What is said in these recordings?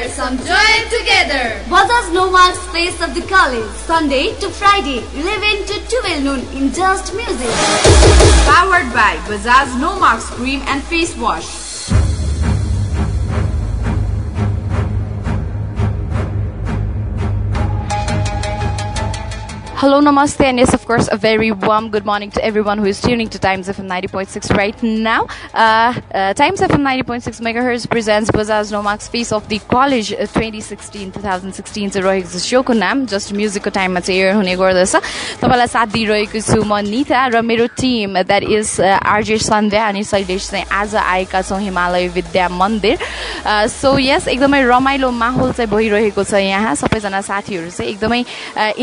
share some joy together. Bajaj Nomark Space of the College, Sunday to Friday, 11 to 12 noon in Just Music. Powered by Bajaj No Marks Cream and Face Wash. Hello, namaste, and yes, of course, a very warm good morning to everyone who is tuning to Times FM 90.6 right now. Uh, uh, Times FM 90.6 megahertz presents Bajaj Nomax Face of the College 2016-2016 चाहिँ रहेको छ सोको नाम just म्युजिकको टाइममा चाहिँ air हुने गर्दछ तपाईँलाई साथ दिइरहेको छु म निता र मेरो team that is RJ Sandhya अनि शैलेश चाहिँ आज आएका छौँ हिमालय विद्या मन्दिर सो यस एकदमै रमाइलो माहौल चाहिँ भइरहेको छ यहाँ सबैजना साथीहरू चाहिँ एकदमै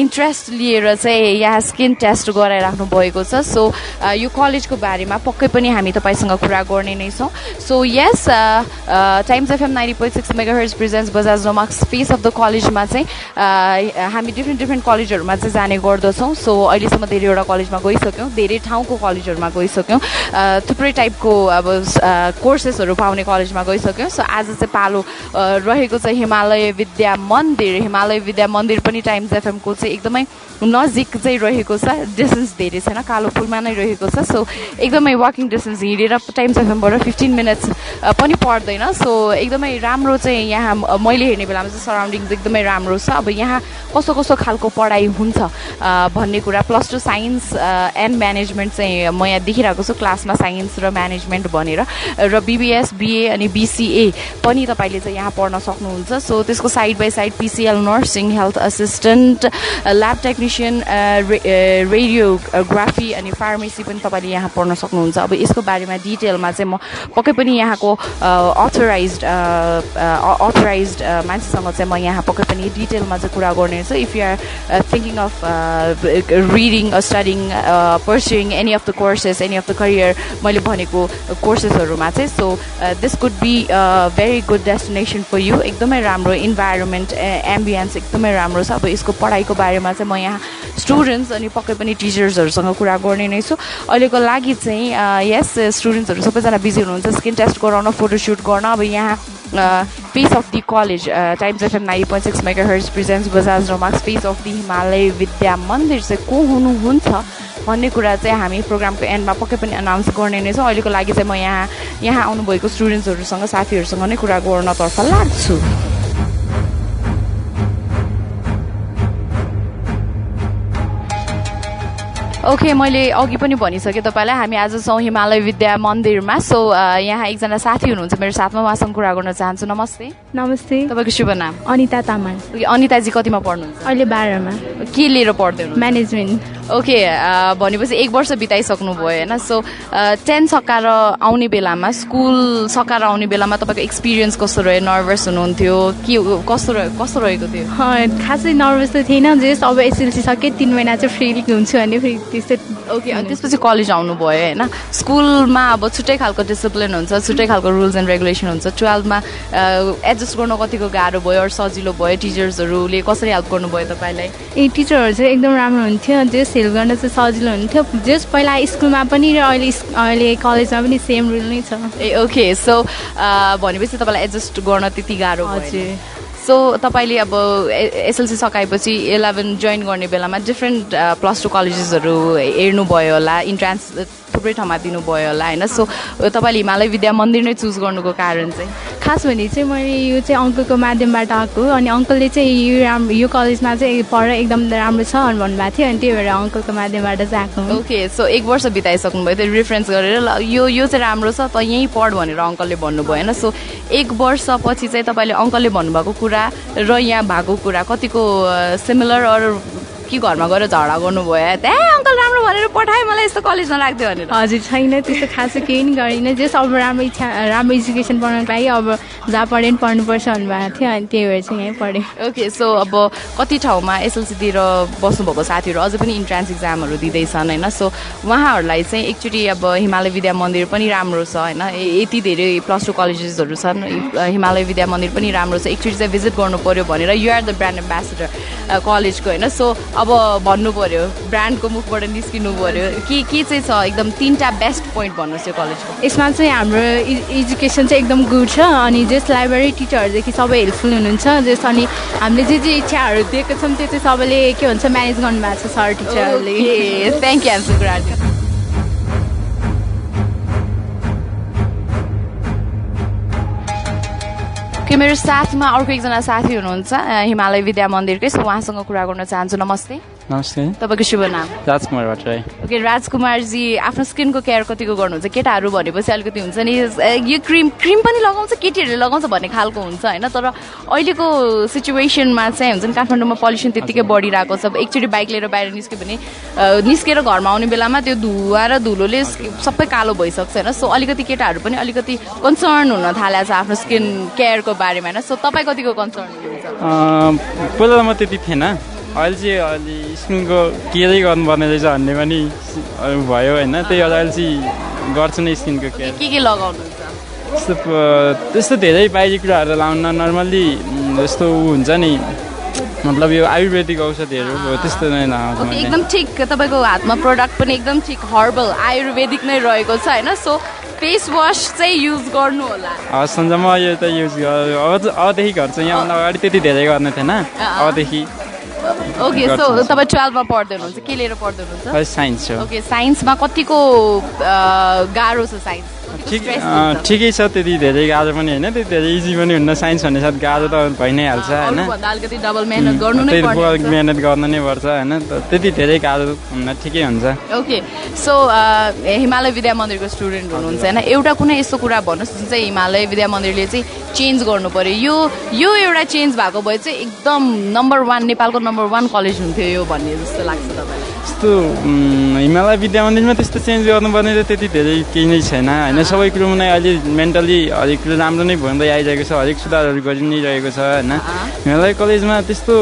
इन्ट्रेस्ट लिएर चाहिँ यहाँ स्किन टेस्ट गराइराख्नु भएको छ। सो यो कलेजको बारेमा पक्कै पनि हामी तपाईँसँग कुरा गर्ने नै छौँ। So yes Times FM ninety point six mega hertz presents Bajaj Nomarks face of the कलेजमा चाहिँ हामी डिफ्रेन्ट डिफ्रेन्ट कलेजहरूमा चाहिँ जाने गर्दछौँ। सो अहिलेसम्म धेरैवटा कलेजमा गइसक्यौँ। धेरै ठाउँको कलेजहरूमा गइसक्यौँ। थुप्रै टाइपको अब कोर्सेसहरू पाउने कलेजमा गइसक्यौँ। सो आज चाहिँ पालो रहेको छ हिमालय विद्या मन्दिर। हिमालय विद्या मन्दिर पनि टाइम्स एफएमको चाहिँ एकदमै नजिक चाहिँ रहेको छ डिस्टेन्स धेरै छैन कालो पुलमा नै रहेको छ। सो एकदमै वाकिङ डिस्टेन्स हिँडेर टाइम्स एफएमबाट फिफ्टिन मिनट्स पनि पर्दैन। सो एकदमै राम्रो चाहिँ यहाँ मैले हेर्ने बेलामा चाहिँ सराउन्डिङ्स एकदमै राम्रो छ। अब यहाँ कस्तो कस्तो खालको पढाइ हुन्छ भन्ने कुरा plus two science and management चाहिँ म यहाँ देखिरहेको छु क्लासमा साइन्स र म्यानेजमेन्ट भनेर। र बिबिएस बिए अनि बिसिए पनि तपाईँले चाहिँ यहाँ पढ्न सक्नुहुन्छ। सो त्यसको side by side PCL nursing health assistant lab technician radiography अनि फार्मेसी पनि तपाईँले यहाँ पढ्न सक्नुहुन्छ। अब यसको बारेमा डिटेलमा चाहिँ म पक्कै पनि यहाँको अथोराइज अथोराइज मान्छेसँग चाहिँ म यहाँ पक्कै पनि डिटेलमा चाहिँ कुरा गर्नेछु। If you are thinking of reading studying pursuing any of the courses any of the career मैले भनेको कोर्सेसहरूमा चाहिँ so this could be very good destination for you एकदमै राम्रो इन्भाइरोमेन्ट एम्बियन्स एकदमै राम्रो छ। अब यसको पढाइको बारेमा चाहिँ म यहाँ स्टुडेन्ट्स अनि पक्कै पनि टिचर्सहरूसँग कुरा गर्ने नै छु। अहिलेको लागि चाहिँ यस स्टुडेन्ट्सहरू सबैजना बिजी हुनुहुन्छ। स्किन टेस्ट गराउन फोटोसुट गर्न। अब यहाँ face of the college Times FM nine point six mega hertz presents Bajaj Romax of the Himalaya Vidya Mandir चाहिँ को हुनुहुन्छ भन्ने कुरा चाहिँ हामी प्रोग्रामको एन्डमा पक्कै पनि अनाउन्स गर्ने नै छौँ। अहिलेको लागि चाहिँ म यहाँ यहाँ आउनुभएको स्टुडेन्ट्सहरूसँग साथीहरूसँग नै कुरा गर्नतर्फ लाग्छु। ओके मैले अघि पनि भनिसकेँ तपाईँलाई हामी आज छौँ हिमालय विद्या मन्दिरमा। सो यहाँ एकजना साथी हुनुहुन्छ मेरो साथमा उहाँसँग कुरा गर्न चाहन्छु। नमस्ते। नमस्ते। तपाईँको शुभ नाम? अनिता तामाङ। अनिताजी कतिमा पढ्नुहुन्छ? अहिले बाह्रमा। के लिएर पढ्दै म्यानेजमेन्ट। ओके भनेपछि एक वर्ष बिताइसक्नु भयो होइन? सो टेन सकाएर आउने बेलामा स्कुल सकाएर आउने बेलामा तपाईँको एक्सपिरियन्स कस्तो रह्यो? नर्भस हुनुहुन्थ्यो? के कस्तो रह्यो? कस्तो रहेको थियो? खासै नर्भस त थिएन जस अब एसएलसी सकेँ तिन महिना चाहिँ फ्री हुन्छु भने फेरि त्यस्तै ओके अनि त्यसपछि कलेज आउनुभयो होइन? स्कुलमा अब छुट्टै खालको डिसिप्लिन हुन्छ छुट्टै खालको रुल्स एन्ड रेगुलेसन हुन्छ। टुवेल्भमा एडजस्ट गर्न कतिको गाह्रो भयो अरू सजिलो भयो टिचर्सहरूले कसरी हेल्प गर्नुभयो तपाईँलाई? ए टिचरहरू चाहिँ एकदम राम्रो हुन्थ्यो। जस हेल्प गर्न चाहिँ सजिलो हुन्थ्यो। जस पहिला स्कुलमा पनि र अहिले अहिले कलेजमा पनि सेम रुल नै छ। ए ओके। सो भनेपछि तपाईँलाई एडजस्ट गर्न त्यति गाह्रो हजुर। सो तपाईँले अब एसएलसी सकाएपछि इलेभेन जोइन गर्ने बेलामा डिफ्रेन्ट प्लस टू कलेजेसहरू हेर्नुभयो होला इन्ट्रान्स थुप्रै ठाउँमा दिनुभयो होला होइन? सो तपाईँले हिमालय विद्या मन्दिर नै चुज गर्नुको कारण चाहिँ। खास भने चाहिँ मैले यो चाहिँ अङ्कलको माध्यमबाट आएको अनि अङ्कलले चाहिँ यो राम्रो यो कलेजमा चाहिँ पढ एकदम राम्रो छ भन्नुभएको थियो अनि त्यही भएर अङ्कलको माध्यमबाट चाहिँ आएको ओके सो एक वर्ष बिताइसक्नु भयो त्यो रिफरेन्स गरेर ल यो यो चाहिँ राम्रो छ त यहीँ पढ भनेर अङ्कलले भन्नुभयो होइन? सो एक वर्षपछि चाहिँ तपाईँले अङ्कलले भन्नुभएको कुरा र यहाँ भएको कुरा कतिको सिमिलर अरू कि घरमा गएर झगडा गर्नुभयो त्यहाँ अङ्कल राम्रो भनेर पठाएँ मलाई यस्तो कलेज नलाग्थ्यो भनेर। हजुर छैन त्यस्तो खासै केही नि गरिनँ। जस अब राम्रो इच्छा राम्रो एजुकेसन पढ्नको लागि अब जहाँ पढे पनि पढ्नुपर्छ भन्नुभएको थियो अनि त्यही भएर चाहिँ यहीँ पढेँ। ओके सो अब कति ठाउँमा एसएलसी दिएर बस्नुभएको साथीहरू अझै पनि इन्ट्रान्स इक्जामहरू दिँदैछन् होइन? सो उहाँहरूलाई चाहिँ एकचोटि अब हिमालय विद्या मन्दिर पनि राम्रो छ होइन? यति धेरै प्लस टू कलेजेसहरू छन् हिमालय विद्या मन्दिर पनि राम्रो छ। एकचोटि चाहिँ भिजिट गर्नु पऱ्यो भनेर युआर द ब्रान्ड एम्बेसेडर कलेजको होइन? सो अब भन्नु पर्यो ब्रान्डको मुखबाट निस्किनु पर्यो। के के चाहिँ छ एकदम तिनवटा बेस्ट पोइन्ट भन्नुहोस् यो कलेजको यसमा चाहिँ हाम्रो एजुकेसन चाहिँ एकदम गुड छ अनि जस लाइब्रेरी टिचरहरूदेखि सबै हेल्पफुल हुनुहुन्छ जस अनि हामीले जे जे इच्छाहरू दिएको छौँ त्यो चाहिँ सबैले के भन्छ म्यानेज गर्नुभएको छ सर टिचरहरूले थ्याङ्क यू एन्सर के मेरो साथमा अर्को एकजना साथी हुनुहुन्छ हिमालय विद्या मन्दिरकै उहाँसँग कुरा गर्न चाहन्छु। नमस्ते। नमस्ते। तपाईँको शुभ नाम? राजकुमार भट्टराई। ओके राजकुमारजी आफ्नो स्किनको केयर कतिको गर्नुहुन्छ? केटाहरू भनेपछि अलिकति हुन्छ नि यो क्रिम क्रिम पनि लगाउँछ केटीहरूले लगाउँछ भन्ने खालको हुन्छ होइन? तर अहिलेको सिचुएसनमा चाहिँ हुन्छ नि काठमाडौँमा पल्युसन त्यत्तिकै बढिरहेको छ। एकचोटि बाइक लिएर बाहिर निस्क्यो भने निस्केर घरमा आउने बेलामा त्यो धुवा र धुलोले सबै कालो भइसक्छ होइन? सो अलिकति केटाहरू पनि अलिकति कन्सर्न हुन थालेको छ आफ्नो स्किन केयरको बारेमा होइन? सो तपाईँ कतिको कन्सर्न हुनुहुन्छ? पहिला त म त्यति थिएन। अहिले चाहिँ अलि स्किनको केयरै गर्नुपर्ने रहेछ भन्ने पनि भयो होइन त्यही भएर अहिले चाहिँ गर्छु नै स्किनको केयर के के लगाउनुहुन्छ त्यस्तो धेरै बाहिरी कुराहरू त लाउन नर्मल्ली जस्तो ऊ हुन्छ नि मतलब यो आयुर्वेदिक औषधिहरू हो त्यस्तो नै मैले। एकदम ठिक। तपाईँको हातमा प्रडक्ट पनि एकदम ठिक हर्बल आयुर्वेदिक नै रहेको छ होइन? सो फेस वास चाहिँ युज गर्नु होला। हवस् हुन्छ म यो त युज गर अब चाहिँ- अबदेखि गर्छु यहाँभन्दा अगाडि त्यति धेरै गर्ने थिएन। अबदेखि ओके सो। तपाईँ टुवेल्भमा पढ्दै हुनुहुन्छ के लिएर पढ्दै हुनुहुन्छ साइन्स ओके साइन्समा कतिको गाह्रो छ साइन्स ठिक? ठिकै छ त्यति धेरै गाह्रो पनि होइन त्यति धेरै इजी पनि हुन्न साइन्स भन्ने साथ गाह्रो त भइ नै हाल्छ होइन मेहनत गर्नु नै पर्छ होइन त्यति धेरै गाह्रो हुन्न ठिकै हुन्छ। ओके सो हिमालय विद्या मन्दिरको स्टुडेन्ट हुनुहुन्छ होइन। एउटा कुनै यस्तो कुरा भन्नुहोस् जुन चाहिँ हिमालय विद्या मन्दिरले चाहिँ चेन्ज गर्नु पर्यो। यो यो एउटा चेन्ज भएको भए चाहिँ एकदम नम्बर वान नेपालको नम्बर वान कलेज हुन्थ्यो यो भन्ने जस्तो लाग्छ तपाईँलाई। त्यस्तो उम्, हिमालय विद्या मन्दिरमा त्यस्तो चेन्ज गर्नुपर्ने त त्यति धेरै केही नै छैन होइन। सबै कुरोमा नै अहिले मेन्टली हरेक कुरो राम्रो नै भन्दै आइरहेको छ हरेक सुधारहरू गरि नै रहेको छ होइन? हिमालय कलेजमा त्यस्तो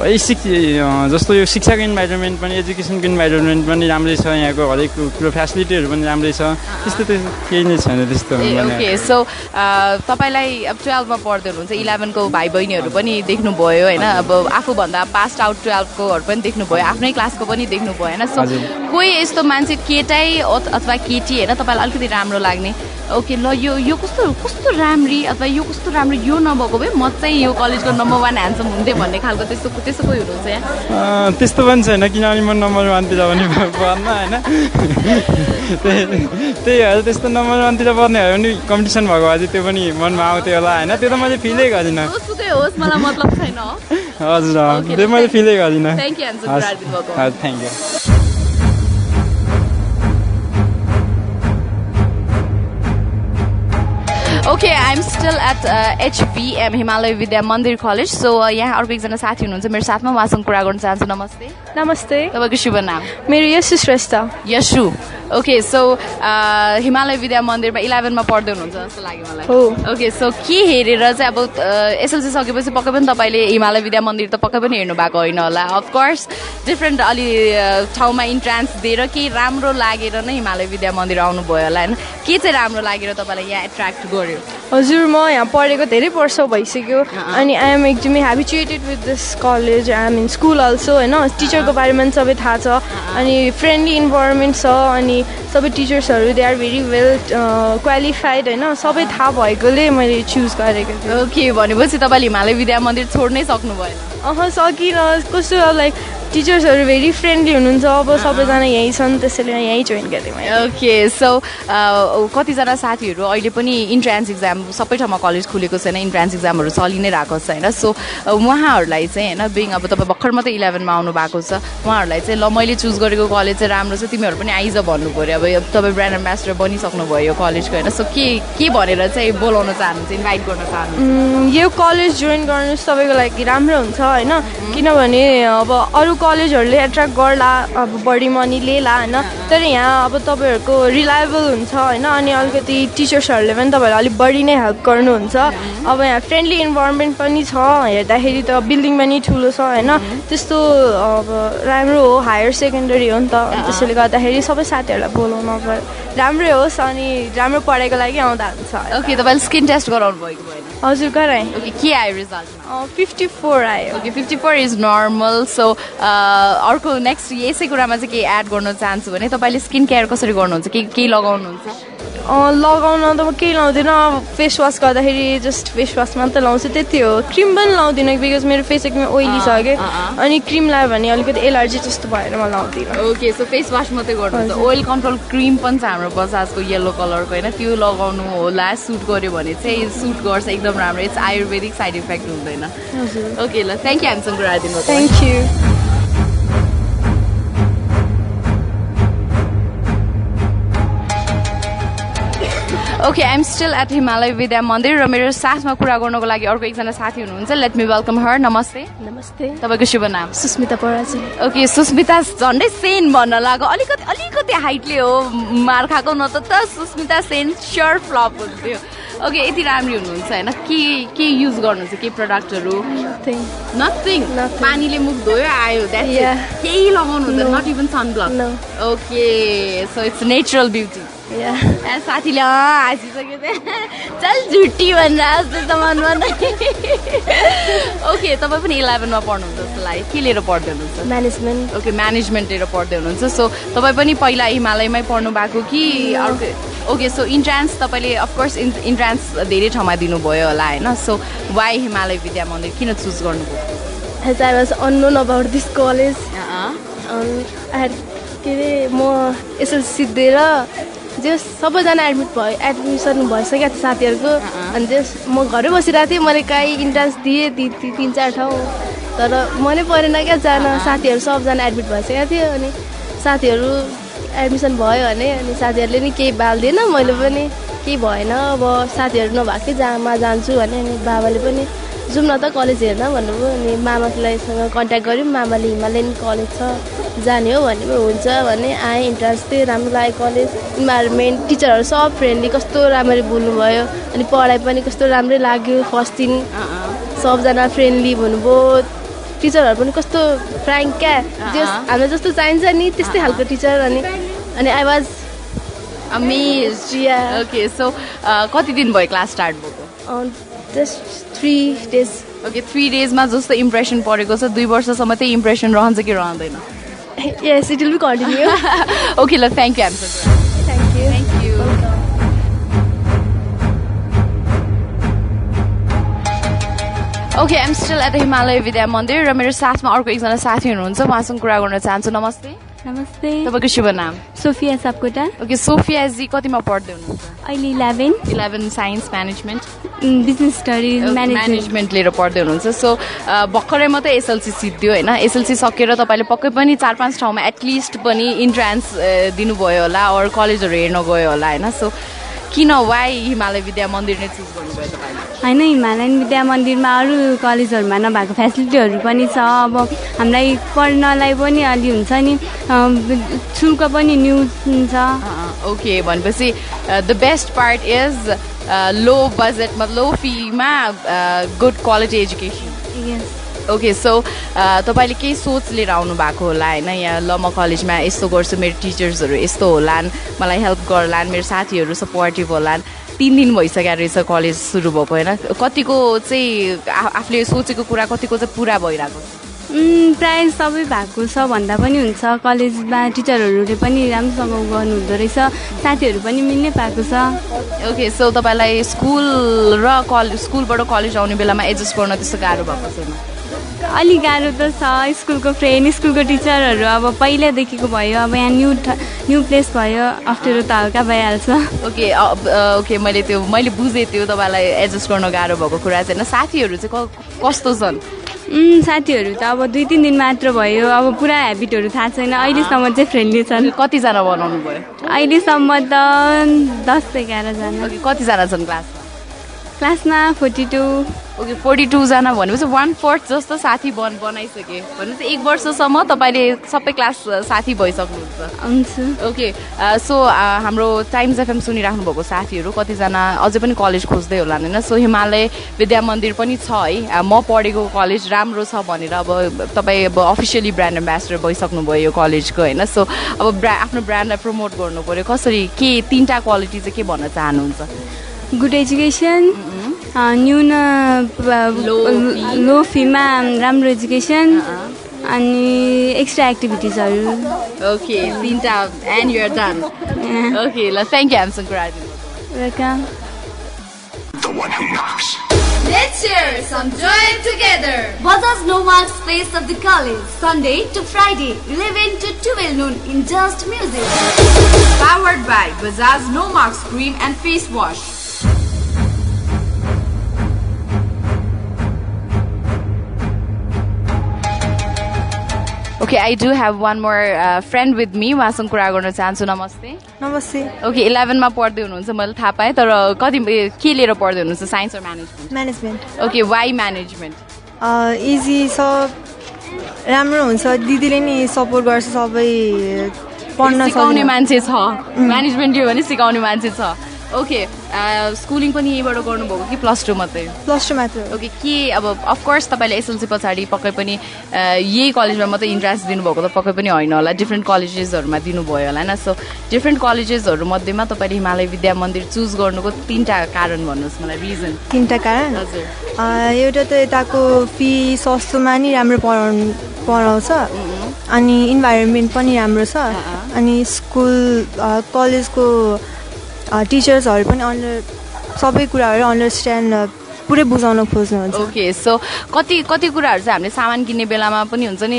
है सिक जस्तो यो शिक्षाको इन्भाइरोमेन्ट पनि एजुकेसनको इन्भाइरोमेन्ट पनि राम्रै छ यहाँको हरेक कुरो फेसिलिटीहरू पनि राम्रै छ। त्यस्तो त केही नै छैन त्यस्तो सो तपाईँलाई अब टुवेल्भमा पढ्दै हुनुहुन्छ इलेभेनको भाइ बहिनीहरू पनि देख्नुभयो होइन? अब आफूभन्दा पास्ट आउट टुवेल्भकोहरू पनि देख्नुभयो आफ्नै क्लासको पनि देख्नुभयो होइन? सो। कोही यस्तो मान्छे केटै अथ- अथवा केटी होइन? तपाईँलाई अलिकति राम्रो लाग्ने ओके ल यो यो कस्तो कस्तो राम्री अथवा यो कस्तो राम्रो यो नभएको भए म चाहिँ यो कलेजको नम्बर वान ह्यान्डसम हुन्थेँ भन्ने खालको त्यस्तो त्यस्तो कोही हुनुहुन्छ यहाँ त्यस्तो पनि छैन किनभने म नम्बर वानतिर पनि पर्न होइन? त्यही त्यही भएर त्यस्तो नम्बर वानतिर पर्ने हो भने कम्पिटिसन भएको भए चाहिँ त्यो पनि मनमा आउँथ्यो होला होइन? त्यो त मैले फिलै गरिनँ। होस् मलाई मतलब छैन। हजुर मैले फिलै गरिनँ। Thank you okay I am still at HPM Himalaya Vidya Mandir college so यहाँ अर्को एकजना साथी हुनुहुन्छ। मेरो साथमा उहाँसँग कुरा गर्न चाहन्छु। नमस्ते। नमस्ते। तपाईँको शुभ नाम? मेरो यशु श्रेष्ठ। यशु। ओके सो हिमालय विद्या मन्दिरमा इलेभेनमा पढ्दै हुनुहुन्छ जस्तो लाग्यो मलाई। हो। ओके सो के हेरेर चाहिँ अब एसएलसी सकेपछि पक्कै पनि तपाईँले हिमालय विद्या मन्दिर त पक्कै पनि हेर्नु भएको होइन होला। अफकोर्स डिफ्रेन्ट अलि अ, ठाउँमा इन्ट्रान्स दिएर केही राम्रो लागेर नै हिमालय विद्या मन्दिर आउनुभयो होला। होइन के चाहिँ राम्रो लागेर तपाईँलाई यहाँ एट्र्याक्ट गर्यो? हजुर म यहाँ पढेको धेरै वर्ष भइसक्यो। अनि आई एम एकदमै habituated with this college I am in school also होइन? टिचरको बारेमा पनि सबै थाहा छ। अनि फ्रेन्डली इन्भाइरोमेन्ट छ अनि सबै टिचर्सहरू they are very well qualified होइन? सबै थाहा भएकोले मैले चुज गरेको थिएँ ओके भनेपछि तपाईँले हिमालय विद्या मन्दिर छोड्नै सक्नु भएन अह सकिनँ। कस्तो लाइक टिचर्सहरू भेरी फ्रेन्डली हुनुहुन्छ। अब सबैजना यहीँ छन् त्यसैले यहीँ जोइन गरेँ मैले ओके सो कतिजना साथीहरू अहिले पनि इन्ट्रान्स इक्जाम सबै ठाउँमा कलेज खुलेको छैन इन्ट्रान्स इक्जामहरू चलि नै रहेको छ होइन सो उहाँहरूलाई चाहिँ होइन बिङ अब तपाईँ भर्खर मात्रै इलेभेनमा आउनु भएको छ उहाँहरूलाई चाहिँ ल मैले चुज गरेको कलेज चाहिँ राम्रो छ तिमीहरू पनि आइज भन्नु पऱ्यो। अब तपाईँ ब्रान्ड एम्बेसडर बनिसक्नु भयो यो कलेजको होइन सो के के भनेर चाहिँ बोलाउन चाहनुहुन्छ इन्भाइट गर्न चाहनुहुन्छ? यो कलेज जोइन गर्नु तपाईँको लागि राम्रो हुन्छ होइन? किनभने अब अरू कलेजहरूले एट्र्याक्ट गर्ला अब बढी मनी लिएला होइन? तर यहाँ अब तपाईँहरूको रिलायबल हुन्छ होइन? अनि अलिकति टिचर्सहरूले पनि तपाईँहरूलाई अलिक बढी नै हेल्प गर्नुहुन्छ। अब यहाँ फ्रेन्डली इन्भाइरोमेन्ट पनि छ हेर्दाखेरि त बिल्डिङ पनि ठुलो छ होइन? त्यस्तो अब राम्रो हो हायर सेकेन्डरी हो नि त। त्यसैले गर्दाखेरि सबै साथीहरूलाई बोलाउन पर्यो राम्रै होस् अनि राम्रो पढाइको लागि आउँदा हुन्छ। ओके तपाईँले स्किन टेस्ट गराउनु भएको भएन। हजुर गराएँ। ओके के आयो रिजल्टमा फिफ्टी फोर आयो। Okay fifty four is normal so अर्को नेक्स्ट यसै कुरामा चाहिँ केही एड गर्न चाहन्छु भने तपाईँले स्किन केयर कसरी गर्नुहुन्छ? के केही लगाउनुहुन्छ? लगाउन त म केही लाउँदिनँ फेस वास गर्दाखेरि जस्ट फेस वास मात्रै लाउँछु त्यति हो। क्रिम पनि लाउँदिनँ बिकज मेरो फेस एकदमै ओइली छ कि। अनि क्रिम लगायो भने अलिकति एलर्जी जस्तो भएर म लाउँदिनँ ओके सो फेस वास मात्रै गर्नुहुन्छ। ओइल कन्ट्रोल क्रिम पनि छ हाम्रो बजाजको येल्लो कलरको होइन? त्यो लगाउनु होला सुट गर्यो भने चाहिँ सुट गर्छ एकदम राम्रो। इट्स आयुर्वेदिक साइड इफेक्ट हुँदैन। ओके ल थ्याङ्क यू हामीसँग कुरा thank you okay I'm still at Himalaya Vidya Mandir र मेरो साथमा कुरा गर्नको लागि अर्को एकजना साथी हुनुहुन्छ. लेट मी वेलकम हर नमस्ते नमस्ते। तपाईँको शुभ नाम? सुस्मिता पराजी। ओके सुस्मिता झन्डै सेन भन्न लाग्यो अलिकति अलिकति हाइटले हो मार खाएको न त सुस्मिता सेन स्योर फ्लप हुन्थ्यो। ओके यति राम्री हुनुहुन्छ होइन? के के युज गर्नुहुन्छ के प्रडक्टहरू नथिङ. पानीले मुख धोयो आयो. केही लगाउनु हुँदैन not even sunblock. Okay so it's natural beauty साथीले हाँसिसक्यो त्यहाँ चल झुट्टी भनेर जस्तो त मनमा ओके तपाईँ पनि इलेभेनमा पढ्नुहुन्छ जस्तो लाग्यो के लिएर पढ्दै हुनुहुन्छ म्यानेजमेन्ट ओके म्यानेजमेन्ट लिएर पढ्दै हुनुहुन्छ सो तपाईँ पनि पहिला हिमालयमै पढ्नु भएको कि अर्को ओके सो इन्ट्रान्स तपाईँले अफकोर्स इन इन्ट्रान्स धेरै ठाउँमा दिनुभयो होला होइन सो वाइ हिमालय विद्या मन्दिर किन चुज गर्नुभयो about this college, um, I had के अरे म एसएलसी दिएर जस सबैजना एडमिट भयो एडमिसन भइसकेको थियो साथीहरूको। अनि त्यस म घरै बसिरहेको थिएँ मैले काहीँ इन्ट्रान्स दिएँ तिन चार ठाउँ। तर मनै परेन क्या जान साथीहरू सबजना एडमिट भइसकेको थियो। अनि साथीहरू एडमिसन भयो भने अनि साथीहरूले नि केही बाल्दिएन मैले पनि केही भएन। अब साथीहरू नभएकै जहाँमा जान्छु भने अनि बाबाले पनि जाउँ न त कलेज हेर्न भन्नुभयो। अनि मामालाईसँग कन्ट्याक्ट गऱ्यौँ। मामाले हिमालयन कलेज छ। जाने हो भने पनि हुन्छ भने आएँ इन्ट्रान्स थिएँ राम्रो लाग्यो कलेज इन्भाइरोमेन्ट टिचरहरू सब फ्रेन्डली कस्तो राम्ररी बोल्नुभयो अनि पढाइ पनि कस्तो राम्रै लाग्यो फर्स्ट दिन। सबजना फ्रेन्डली भन्नुभयो टिचरहरू पनि कस्तो फ्रेङ्क क्या। जस हामीलाई जस्तो चाहिन्छ नि त्यस्तै खालको टिचर अनि अनि I was amaze Yeah. Okay so कति दिन भयो क्लास स्टार्ट भएको? Just three days okay three डेजमा जस्तो इम्प्रेसन परेको छ दुई वर्षसम्म त्यही इम्प्रेसन रहन्छ कि रहँदैन? Yes it will be continue okay ल थ्याङ्क यू हामीसँग thank you thank you okay I'm still at Himalaya Vidya Mandir र मेरो साथमा अर्को एकजना साथी हुनुहुन्छ उहाँसँग कुरा गर्न चाहन्छु नमस्ते नमस्ते। तपाईँको शुभ नाम? सोफिया सापकोटा। ओके सोफियाजी कतिमा पढ्दै हुनुहुन्छ? अहिले eleven. Eleven science management. Business studies management लिएर पढ्दै हुनुहुन्छ। सो भर्खरै मात्रै एसएलसी सिद्धियो होइन? एसएलसी सकेर तपाईँले पक्कै पनि चार पाँच ठाउँमा एटलिस्ट पनि इन्ट्रान्स दिनुभयो होला अरू कलेजहरू हेर्न गयो होला होइन? सो किन वाइ हिमालय विद्या मन्दिर नै चुज गर्नुभयो तपाईँले होइन हिमालयन विद्या मन्दिरमा अरू कलेजहरूमा नभएको फेसिलिटीहरू पनि छ। अब हामीलाई पढ्नलाई पनि अलि हुन्छ नि शुल्क पनि न्युज छ ओके भनेपछि the best part is low budget मतलब low फीमा good quality education yes okay so तपाईँले केही सोच लिएर आउनु भएको होला होइन? यहाँ ल म कलेजमा यस्तो गर्छु मेरो टिचर्सहरू यस्तो होलान् मलाई हेल्प गर्लान् मेरो साथीहरू सपोर्टिभ होलान्। तिन दिन भइसक्यो रहेछ कलेज सुरु भएको होइन? कतिको चाहिँ आफूले सोचेको कुरा कतिको चाहिँ पुरा भइरहेको प्रायः सबै भएको छ भन्दा पनि हुन्छ। कलेजमा टिचरहरूले पनि राम्रोसँग गर्नुहुँदो रहेछ। साथीहरू पनि मिल्नै पाएको छ। ओके सो तपाईँलाई स्कुल र कलेज स्कुलबाट कलेज आउने बेलामा एडजस्ट गर्न त्यस्तो गाह्रो भएको छैन? अलिक गाह्रो त छ स्कुलको फ्रेन्ड स्कुलको टिचरहरू अब पहिल्यैदेखिको भयो अब यहाँ न्यू न्यू प्लेस भयो अप्ठ्यारो त हल्का भइहाल्छ। ओके ओके मैले त्यो मैले बुझेँ त्यो तपाईँलाई एडजस्ट गर्न गाह्रो भएको कुरा चाहिँ। होइन साथीहरू चाहिँ क- कस्तो छन्? साथीहरू त अब दुई तिन दिन मात्र भयो अब पुरा हेबिटहरू थाहा छैन। अहिलेसम्म चाहिँ फ्रेन्डली छन्। कतिजना बनाउनु भयो अहिलेसम्म त दस एघारजना। कतिजना छन् क्लासमा? क्लासमा फोर्टी टू। ओके फोर्टी टूजना भनेपछि वान फोर्थ जस्तो साथी बन बनाइसके। भनेपछि एक वर्षसम्म तपाईँले सबै क्लास साथी भइसक्नुहुन्छ। हुन्छ। ओके सो हाम्रो टाइम्स एफएम सुनिराख्नु भएको साथीहरू कतिजना अझै पनि कलेज खोज्दै होला होइन? सो हिमालय विद्या मन्दिर पनि छ है। म पढेको कलेज राम्रो छ भनेर अब तपाईँ अब अफिसियली ब्रान्ड एम्बेसडर भइसक्नुभयो यो कलेजको होइन? सो अब ब्रा आफ्नो ब्रान्डलाई प्रमोट गर्नु पऱ्यो कसरी के तिनवटा क्वालिटी चाहिँ के भन्न चाहनुहुन्छ? गुड एजुकेसन न्यून Low fee. लो फीमा राम्रो एजुकेसन अनि एक्स्ट्रा एक्टिभिटिजहरू ओके तिनवटा एन्ड युआर डन ओके ल थ्याङ्क यू ह्यामसँग कुरा दिनु welcome Let's share some joy together. Bajaj Nomads Face of the College. Sunday to Friday, 11 to 12 noon in Just Music. Powered by Bajaj No Marks Cream and Face Wash. Okay I do have one more friend with me उहाँसँग कुरा गर्न चाहन्छु नमस्ते। नमस्ते। Okay इलेभेनमा पढ्दै हुनुहुन्छ मैले थाहा पाएँ तर कति के लिएर पढ्दै हुनुहुन्छ? साइन्स र management management okay why management easy सब राम्रो हुन्छ। दिदीले नि सपोर्ट गर्छ सबै पढ्न सिकाउने। मान्छे छ। म्यानेजमेन्ट लियो भने सिकाउने मान्छे छ। ओके स्कुलिङ पनि यहीँबाट गर्नुभएको कि प्लस टू मात्रै? प्लस टू मात्र। ओके के अब अफकोर्स तपाईँले एसएलसी पछाडि पक्कै पनि अ, यही कलेजमा मात्रै इन्ट्रेस्ट दिनुभएको त पक्कै पनि होइन होला। डिफ्रेन्ट कलेजेसहरूमा दिनुभयो होला होइन? सो डिफ्रेन्ट कलेजेसहरू मध्येमा तपाईँले हिमालय विद्या मन्दिर चुज गर्नुको तिनवटा कारण भन्नुहोस् मलाई रिजन तिनवटा कारण? हजुर। एउटा त यताको फी सस्तोमा नि राम्रो पढाउनु पढाउँछ। अनि इन्भाइरोमेन्ट पनि राम्रो छ। अनि स्कुल कलेजको टिचर्सहरू पनि अन्डर सबै कुराहरू अन्डरस्ट्यान्ड पुरै बुझाउन खोज्नुहुन्छ ओके सो कति कति कुराहरू चाहिँ हामीले सामान किन्ने बेलामा पनि हुन्छ नि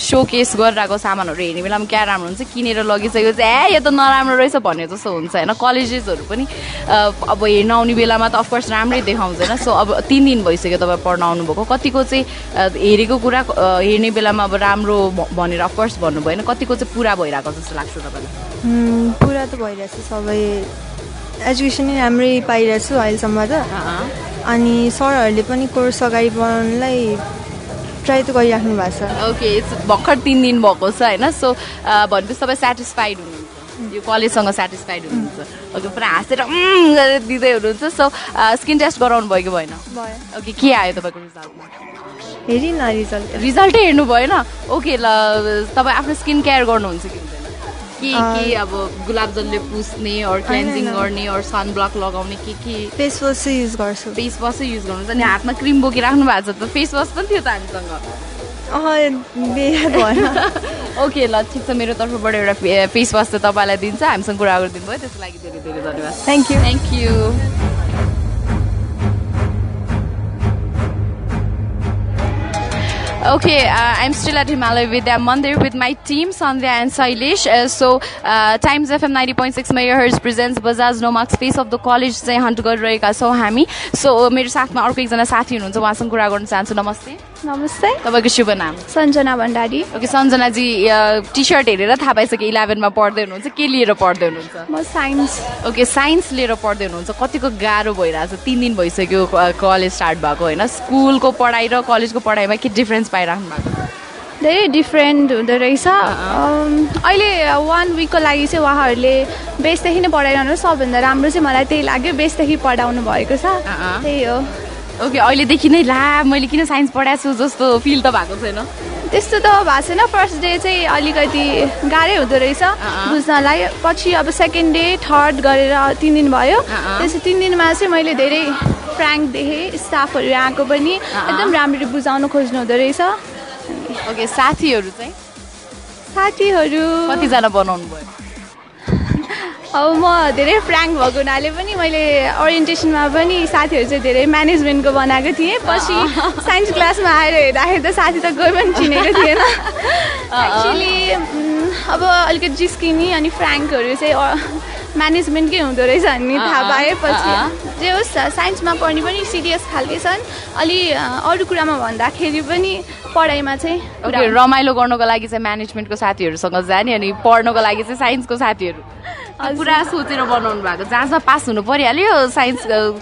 सो केस गरिरहेको सामानहरू हेर्ने बेलामा क्या राम्रो हुन्छ किनेर लगिसकेको चाहिँ ए यो त नराम्रो रहेछ भन्ने जस्तो हुन्छ होइन? कलेजेसहरू पनि अब हेर्न आउने बेलामा त अफकोर्स राम्रै देखाउँछ होइन सो अब तिन दिन भइसक्यो तपाईँ पढ्न आउनुभएको। कतिको चाहिँ हेरेको कुरा हेर्ने बेलामा अब राम्रो भनेर अफकोर्स भन्नुभयो होइन कतिको चाहिँ पुरा भइरहेको जस्तो लाग्छ तपाईँलाई? पुरा त भइरहेछ सबै। एजुकेसन नै राम्रै पाइरहेछु अहिलेसम्म त। अनि सरहरूले पनि कोर्स अगाडि बढाउनलाई ट्राई त गरिराख्नु भएको छ। ओके इट्स भर्खर तिन दिन भएको छ होइन? सो भनेपछि तपाईँ सेटिस्फाइड हुनुहुन्छ। यो कलेजसँग सेटिस्फाइड हुनुहुन्छ। ओके पुरा हाँसेर दिँदै हुनुहुन्छ। सो स्किन टेस्ट गराउनु भयो कि भएन? भयो। ओके के आयो तपाईँको रिजल्टमा हेरि न रिजल्ट रिजल्टै हेर्नु भएन। ओके ल तपाईँ आफ्नो स्किन केयर गर्नुहुन्छ कि के के अब गुलाब जलले पुस्ने अरू क्लेन्जिङ। गर्ने अरू सनब्लक लगाउने के के फेस वास चाहिँ युज गर्छु। फेस वासै युज गर्नुहुन्छ अनि हातमा क्रिम बोकिराख्नु भएको छ त फेस वास पनि थियो त हामीसँग। ओके ल ठिक छ। मेरो तर्फबाट एउटा फेस वास चाहिँ तपाईँलाई दिन्छ। हामीसँग कुरा गरिदिनु भयो त्यसको लागि धेरै धेरै धन्यवाद। Thank you thank you Okay, uh, I'm still at Himalaya Vidya Mandir with my team, Sandhya and Sailesh. Uh, so, uh, Times FM 90.6 megahertz presents Bajaj Nomax Face of the College चाहिँ hunt गरिरहेका छौँ हामी so मेरो साथमा अर्को एकजना साथी हुनुहुन्छ उहाँसँग कुरा गर्न चाहन्छु नमस्ते नमस्ते। तपाईँको शुभ नाम? सञ्जना भण्डारी। ओके सञ्जनाजी टी सर्ट हेरेर थाहा पाइसक्यो इलेभेनमा पढ्दै हुनुहुन्छ के लिएर पढ्दै हुनुहुन्छ? म साइन्स। ओके साइन्स लिएर पढ्दै हुनुहुन्छ। कतिको गाह्रो भइरहेछ? तिन दिन भइसक्यो कलेज स्टार्ट भएको होइन? स्कुलको पढाइ र कलेजको पढाइमा के डिफ्रेन्स पाइराख्नु भएको? धेरै डिफ्रेन्ट हुँदो रहेछ। अहिले वान विकको लागि चाहिँ उहाँहरूले बेसदेखि नै पढाइरहनु सबभन्दा राम्रो चाहिँ मलाई त्यही लाग्यो बेसदेखि पढाउनु भएको छ। त्यही हो। ओके अहिलेदेखि नै ला मैले किन साइन्स पढाएको छु जस्तो फिल त भएको छैन? त्यस्तो त भएको छैन। फर्स्ट डे चाहिँ अलिकति गाह्रै हुँदो रहेछ। बुझ्नलाई पछि अब सेकेन्ड डे थर्ड गरेर तिन दिन भयो। अँ। त्यसै तिन दिनमा चाहिँ मैले धेरै फ्रेङ्क देखेँ। स्टाफहरू आएको पनि एकदम राम्ररी बुझाउनु खोज्नु हुँदो रहेछ। ओके साथीहरू चाहिँ? साथीहरू कतिजना बनाउनु भयो अब म धेरै फ्रेङ्क भएको हुनाले पनि मैले ओरिएन्टेसनमा पनि साथीहरू चाहिँ धेरै म्यानेजमेन्टको बनाएको थिएँ। पछि साइन्स क्लासमा आएर हेर्दाखेरि त साथी त कोही पनि चिनेको थिएन। एक्चुली अब अलिकति जिस्किने अनि फ्रेङ्कहरू चाहिँ म्यानेजमेन्टकै हुँदो रहेछ भन्ने थाहा पाएपछि जे होस् साइन्समा पढ्ने पनि सिरियस खालके छन्। अलि अरू कुरामा भन्दाखेरि पनि पढाइमा चाहिँ रमाइलो गर्नको लागि चाहिँ म्यानेजमेन्टको साथीहरूसँग जाने अनि पढ्नको लागि चाहिँ साइन्सको साथीहरू। पुरा सोचेर बनाउनु भएको। जहाँ जहाँ पास हुनु परिहाल्यो साइन्स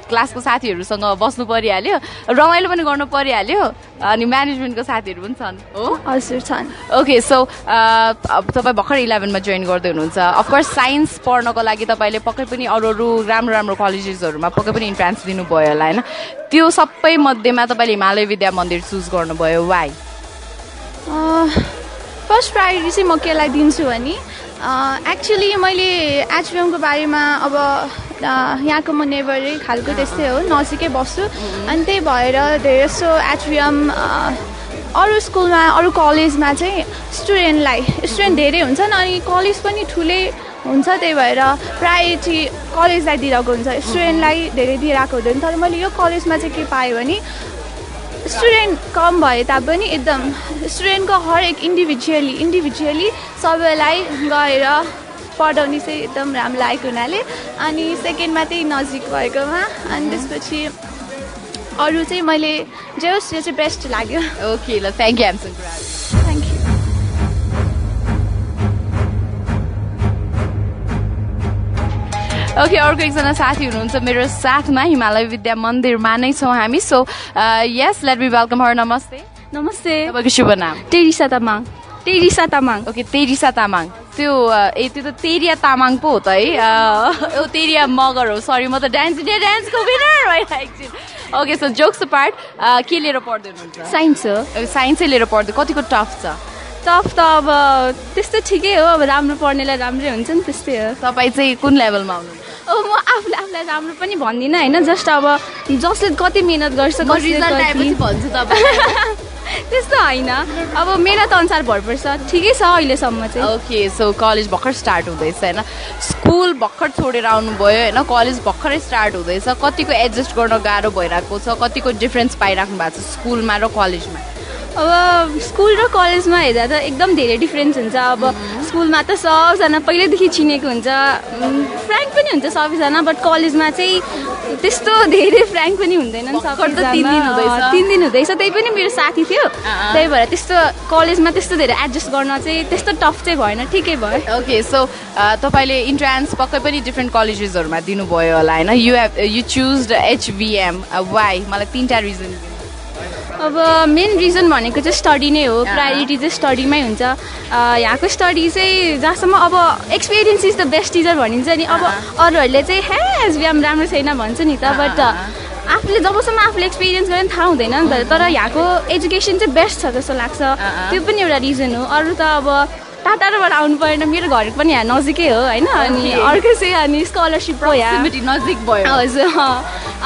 क्लासको साथीहरूसँग बस्नु परिहाल्यो रमाइलो पनि गर्नु परिहाल्यो अनि म्यानेजमेन्टको साथीहरू पनि छन् हो? हजुर छन्। ओके सो तपाईँ भर्खर इलेभेनमा जोइन गर्दै हुनुहुन्छ। अफकोर्स साइन्स पढ्नको लागि तपाईँले पक्कै पनि अरू अरू राम्रो राम्रो कलेजेसहरूमा पक्कै पनि इन्ट्रान्स दिनुभयो होला होइन? त्यो सबै मध्येमा तपाईँले हिमालय विद्या मन्दिर चुज गर्नुभयो। वाइ फर्स्ट प्रायोरिटी चाहिँ म केलाई दिन्छु भने एक्चुली मैले एचबिएमको बारेमा अब यहाँको म नेबरै खालको त्यस्तै हो नजिकै बस्छु। अनि त्यही भएर धेरै जस्तो एचबिएम अरू स्कुलमा अरू कलेजमा चाहिँ स्टुडेन्टलाई स्टुडेन्ट धेरै हुन्छन् अनि कलेज पनि ठुलै हुन्छ त्यही भएर प्रायोरिटी कलेजलाई दिइरहेको हुन्छ। स्टुडेन्टलाई धेरै दिइरहेको हुँदैन। तर मैले यो कलेजमा चाहिँ के पाएँ भने स्टुडेन्ट कम भए तापनि एकदम स्टुडेन्टको हरेक इन्डिभिजुअली इन्डिभिजुअली सबैलाई गएर पढाउने चाहिँ एकदम राम्रो लागेको हुनाले। अनि सेकेन्डमा त्यही नजिक भएकोमा अनि त्यसपछि अरू चाहिँ मैले जे होस् यो चाहिँ बेस्ट लाग्यो। ओके ल थ्याङ्क यू ओके अर्को एकजना साथी हुनुहुन्छ मेरो साथमा हिमालय विद्या मन्दिरमा नै छौँ हामी। So yes let be welcome her नमस्ते। नमस्ते। तपाईँको शुभ नाम? Teresa Tamang. Teresa Tamang. Okay Teresa Tamang. त्यो अ, ए त्यो त तेरिया तामाङ पो हो त है। ओ तेरिया मगर हो। सरी म त डान्स इन्डिया डान्सको winner okay so jokes part के लिएर पढ्दै हुनुहुन्छ साइन्स हो साइन्सै लिएर पढ्दै कतिको टफ छ? टफ त अब त्यस्तो ठिकै हो। अब राम्रो पढ्नेलाई राम्रै हुन्छ नि त्यस्तै हो। तपाईँ चाहिँ कुन लेभलमा हुनुहुन्छ? अब म आफूले आफूलाई राम्रो पनि भन्दिनँ होइन? जस्ट अब जसले कति मिहिनेत गर्छ भन्छु त्यस्तो होइन। अब मेहनत अनुसार भर पर्छ ठिकै छ अहिलेसम्म चाहिँ। ओके सो कलेज भर्खर स्टार्ट हुँदैछ होइन? स्कुल भर्खर छोडेर आउनुभयो होइन? कलेज भर्खरै स्टार्ट हुँदैछ। कतिको एडजस्ट गर्न गाह्रो भइरहेको छ कतिको डिफ्रेन्स पाइराख्नु भएको छ स्कुलमा र कलेजमा अब स्कुल र कलेजमा हेर्दा त एकदम धेरै डिफ्रेन्स हुन्छ। अब स्कुलमा त सबजना पहिल्यैदेखि चिनेको हुन्छ। फ्रेङ्क पनि हुन्छ सबैजना बट कलेजमा चाहिँ त्यस्तो धेरै फ्रेङ्क पनि हुँदैनन् भर्खर त सबैजना। तिन दिन हुँदैछ। अँ, तिन दिन हुँदैछ। त्यही पनि मेरो साथी थियो। त्यही भएर त्यस्तो कलेजमा त्यस्तो धेरै एडजस्ट गर्न चाहिँ त्यस्तो टफ चाहिँ भएन ठिकै भयो। ओके सो तपाईँले इन्ट्रान्स पक्कै पनि डिफ्रेन्ट कलेजेसहरूमा दिनुभयो होला होइन? You have you choose HBM why मलाई तिनवटा रिजन अब मेन रिजन भनेको चाहिँ स्टडी नै हो प्रायोरिटी चाहिँ स्टडीमै हुन्छ। यहाँको स्टडी चाहिँ जहाँसम्म अब experience is the best teacher भनिन्छ नि अब अरूहरूले चाहिँ हे एसबिएम राम्रो छैन भन्छ नि त बट आफूले जबसम्म आफूले एक्सपिरियन्स गरेर थाहा हुँदैन नि त तर यहाँको एजुकेसन चाहिँ बेस्ट छ जस्तो लाग्छ। त्यो पनि एउटा रिजन हो। अरू त अब टाढा टाढोबाट आउनु परेन मेरो घर पनि यहाँ नजिकै हो होइन? अनि अर्को चाहिँ अनि स्कलरसिपको यहाँ। नजिक भयो। हजुर।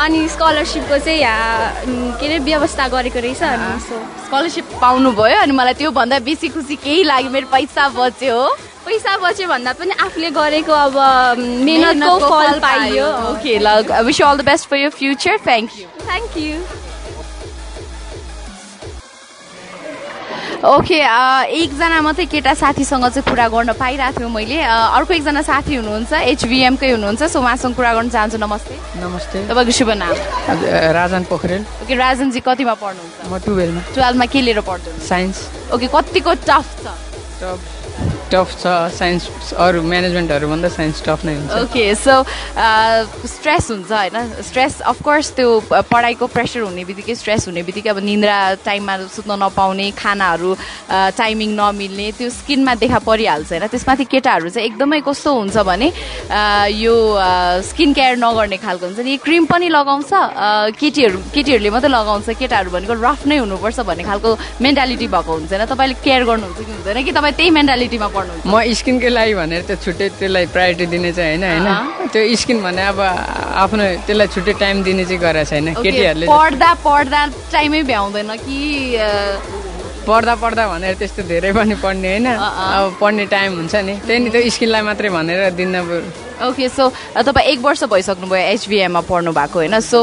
अनि स्कलरसिपको चाहिँ यहाँ के अरे व्यवस्था गरेको रहेछ अनि सो स्कलरसिप पाउनुभयो अनि मलाई त्योभन्दा बेसी खुसी केही लाग्यो मेरो पैसा बच्यो हो। पैसा बच्यो भन्दा पनि आफूले गरेको अब मेहनतको फल पाइयो। ओके ल wish all the best for your future thank you thank you okay एकजना मात्रै केटा साथीसँग चाहिँ कुरा गर्न पाइरहेको थियो मैले अर्को एकजना साथी हुनुहुन्छ एचबिएमकै हुनुहुन्छ सो उहाँसँग कुरा गर्न चाहन्छु नमस्ते। नमस्ते। तपाईँको शुभ नाम? राजन पोखरेल। ओके राजनजी कतिमा पढ्नुहुन्छ? म टुवेल्भमा। टुवेल्भमा के लिएर पढ्दै हुनुहुन्छ साइन्स। ओके कतिको टफ छ? टफ। टफ छ साइन्स अरू म्यानेजमेन्टहरूभन्दा साइन्स टफ नै हुन्छ ओके सो स्ट्रेस हुन्छ होइन स्ट्रेस अफकोर्स त्यो पढाइको प्रेसर हुने बित्तिकै स्ट्रेस हुने बित्तिकै अब निन्द्रा टाइममा सुत्न नपाउने खानाहरू टाइमिङ नमिल्ने त्यो स्किनमा देखा परिहाल्छ होइन त्यसमाथि केटाहरू चाहिँ एकदमै कस्तो हुन्छ भने यो स्किन केयर नगर्ने खालको हुन्छ नि क्रिम पनि लगाउँछ केटीहरू केटीहरूले मात्रै लगाउँछ केटाहरू भनेको रफ नै हुनुपर्छ भन्ने खालको मेन्टालिटी भएको हुन्छ होइन तपाईँले केयर गर्नुहुन्छ कि हुँदैन कि तपाईँ त्यही मेन्टालिटीमा म स्किनकै लागि भनेर त्यो छुट्टै त्यसलाई प्रायोरिटी दिने चाहिँ होइन होइन। त्यो स्किन भने अब आफ्नो त्यसलाई छुट्टै टाइम दिने चाहिँ गरेको छैन। केटीहरूले पढ्दा पढ्दा टाइमै भ्याउँदैन कि पढ्दा पढ्दा भनेर त्यस्तो धेरै पनि पढ्ने होइन। अब पढ्ने टाइम हुन्छ नि। त्यही नि त्यो स्किनलाई मात्रै भनेर दिन ओके सो तपाईँ एक वर्ष भइसक्नुभयो एचबिएममा पढ्नु भएको होइन सो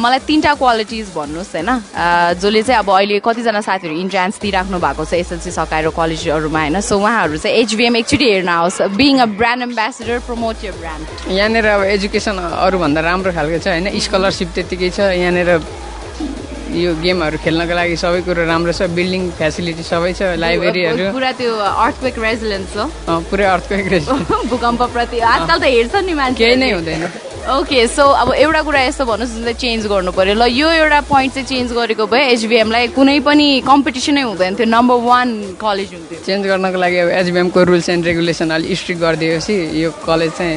मलाई तिनवटा क्वालिटिज भन्नुहोस् होइन। जसले चाहिँ अब अहिले कतिजना साथीहरू इन्ट्रान्स दिइराख्नु भएको छ एसएलसी सकाएर कलेजहरूमा होइन। सो उहाँहरू चाहिँ एचबिएम एकचोटि हेर्न आओस्। Being a brand ambassador promote your brand यहाँनिर अब एजुकेसन अरूभन्दा राम्रो खालको छ होइन। स्कलरसिप त्यतिकै छ। यहाँनिर यो गेमहरू खेल्नको लागि सबै कुरो राम्रो छ बिल्डिङ फेसिलिटी सबै छ लाइब्रेरीहरू। पुरा त्यो अर्थक्वेक रेजिडेन्स हो। अँ, पुरै अर्थको भूकम्पप्रति आजकल त हेर्छ नि मान्छे। केही नै हुँदैन। ओके सो अब एउटा कुरा यस्तो भन्नुहोस् जुन चाहिँ चेन्ज गर्नु पर्यो। ल यो एउटा पोइन्ट चाहिँ चेन्ज गरेको भए एचबिएमलाई कुनै पनि कम्पिटिसनै हुँदैन थियो। नम्बर वान कलेज हुन्थ्यो। चेन्ज गर्नको लागि अब एचबिएमको रुल्स एन्ड रेगुलेसन अलिक स्ट्रिक्ट गरिदिएपछि यो कलेज चाहिँ।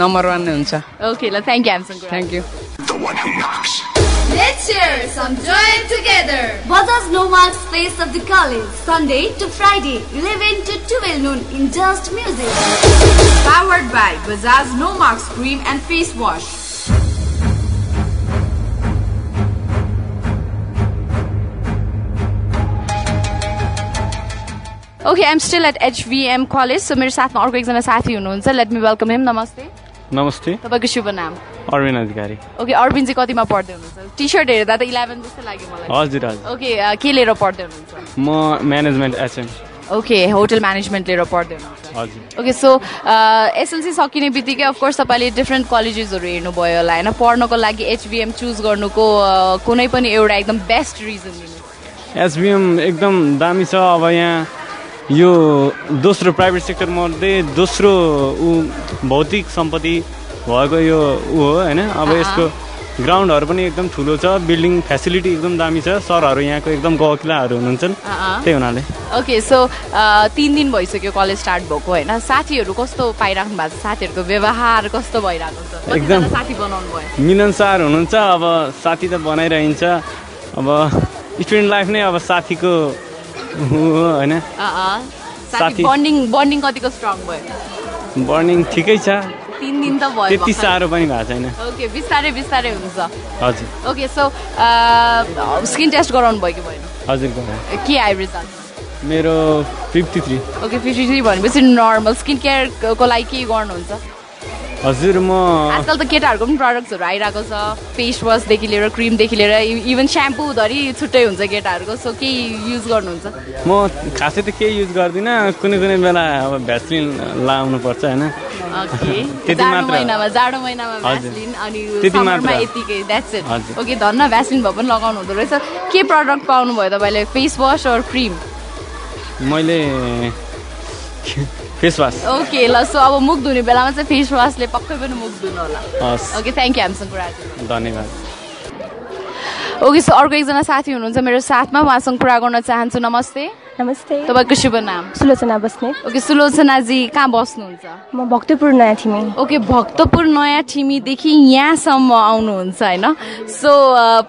नम्बर वान नै हुन्छ। ओके ल thank you thank you Let's share some joy together. Bajaj Nomarks Face of the College, Sunday to Friday, 11 to 12 noon in Just Music. Powered by Bajaj No Marks Cream and Face Wash. Okay I'm still at HBM college so मेरो साथमा अर्को एकजना साथी हुनुहुन्छ let me welcome हिम नमस्ते नमस्ते तपाईँको शुभ नाम अरविन्द अधिकारी ओके अरविन्द चाहिँ कतिमा पढ्दै हुनुहुन्छ? टी सर्ट हेर्दा त इलेभेन जस्तो लाग्यो मलाई। हजुर हजुर। ओके के लिएर पढ्दै हुनुहुन्छ? म management HM okay hotel management लिएर पढ्दै हुनुहुन्छ। हजुर। ओके सो एसएलसी सकिने बित्तिकै अफकोर्स तपाईँले डिफ्रेन्ट कलेजेसहरू हेर्नुभयो होला होइन? पढ्नको लागि एचबिएम चुज गर्नुको कुनै पनि एउटा एकदम बेस्ट रिजन दिनु। एसबिएम एकदम दामी छ। अब यहाँ यो दोस्रो प्राइभेट सेक्टर मध्ये दोस्रो ऊ भौतिक सम्पत्ति भएको यो ऊ हो होइन? अब यसको ग्राउन्डहरू पनि एकदम ठुलो छ बिल्डिङ फेसिलिटी एकदम दामी छ सरहरू यहाँको एकदम गवकिलाहरू हुनुहुन्छ त्यही हुनाले। ओके सो तिन दिन भइसक्यो कलेज स्टार्ट भएको होइन? साथीहरू कस्तो पाइराख्नु भएको छ? साथीहरूको व्यवहार कस्तो भइरहेको छ? एकदम। साथी बनाउनु भयो? मिलनसार हुनुहुन्छ अब साथी त बनाइरहन्छ। अब स्टुडेन्ट लाइफ नै अब साथीको होइन। साथी साथी- बन्डिङ बन्डिङ कतिको स्ट्रङ भयो? बर्निङ ठिकै छ। तिन दिन त भयो त्यति। साह्रो पनि भएको छैन। ओके बिस्तारै बिस्तारै हुन्छ। हजुर। ओके सो स्किन टेस्ट गराउनु भयो कि भएन? हजुर के आयो रिजल्ट मेरो fifty three. Okay fifty three भनेपछि नर्मल स्किन केयरको लागि के गर्नुहुन्छ? हजुर म आजकल त केटाहरूको पनि प्रडक्ट्सहरू आइरहेको छ। फेस वासदेखि लिएर क्रिमदेखि लिएर इभन स्याम्पू धरि छुट्टै हुन्छ केटाहरूको सो के युज गर्नुहुन्छ। म खासै त केही युज गर्दिनँ। कुनै कुनै बेला अब भ्यासलिन लाउनु पर्छ होइन? ओके त्यति जाडो मात्र। महिनामा जाडो महिनामा हजुर। भ्यासलिन अनि त्यति समरमा मात्र। यतिकै द्याट्स इट हजुर। ओके धन्न भ्यासलिन भए पनि लगाउनु हुँदो रहेछ। के प्रडक्ट पाउनु भयो तपाईँले? फेस वास अर क्रिम मैले फेस वास ओके ल सो अब मुख धुने बेलामा चाहिँ फेस वासले पक्कै पनि मुख धुनु होला हस् ओके थ्याङ्क यू हामीसँग कुरा। धन्यवाद। ओके सो अर्को एकजना साथी हुनुहुन्छ मेरो साथमा उहाँसँग कुरा गर्न चाहन्छु नमस्ते। नमस्ते। तपाईँको शुभ नाम? सुलोचना बस्ने। ओके सुलोचनाजी कहाँ बस्नुहुन्छ? म भक्तपुर नयाँ थिमी ओके भक्तपुर नयाँ ठिमीदेखि यहाँसम्म आउनुहुन्छ होइन? सो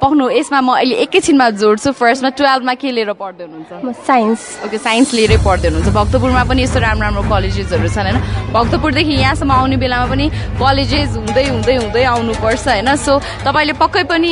पक्नु यसमा म अहिले एकैछिनमा जोड्छु। फर्स्टमा टुवेल्भमा के लिएर पढ्दै हुनुहुन्छ? म साइन्स। ओके साइन्स लिएरै पढ्दै हुनुहुन्छ। भक्तपुरमा पनि यस्तो राम्रो राम्रो कलेजेसहरू छन् होइन? भक्तपुरदेखि यहाँसम्म आउने बेलामा पनि कलेजेस हुँदै हुँदै हुँदै आउनुपर्छ होइन? सो तपाईँले पक्कै पनि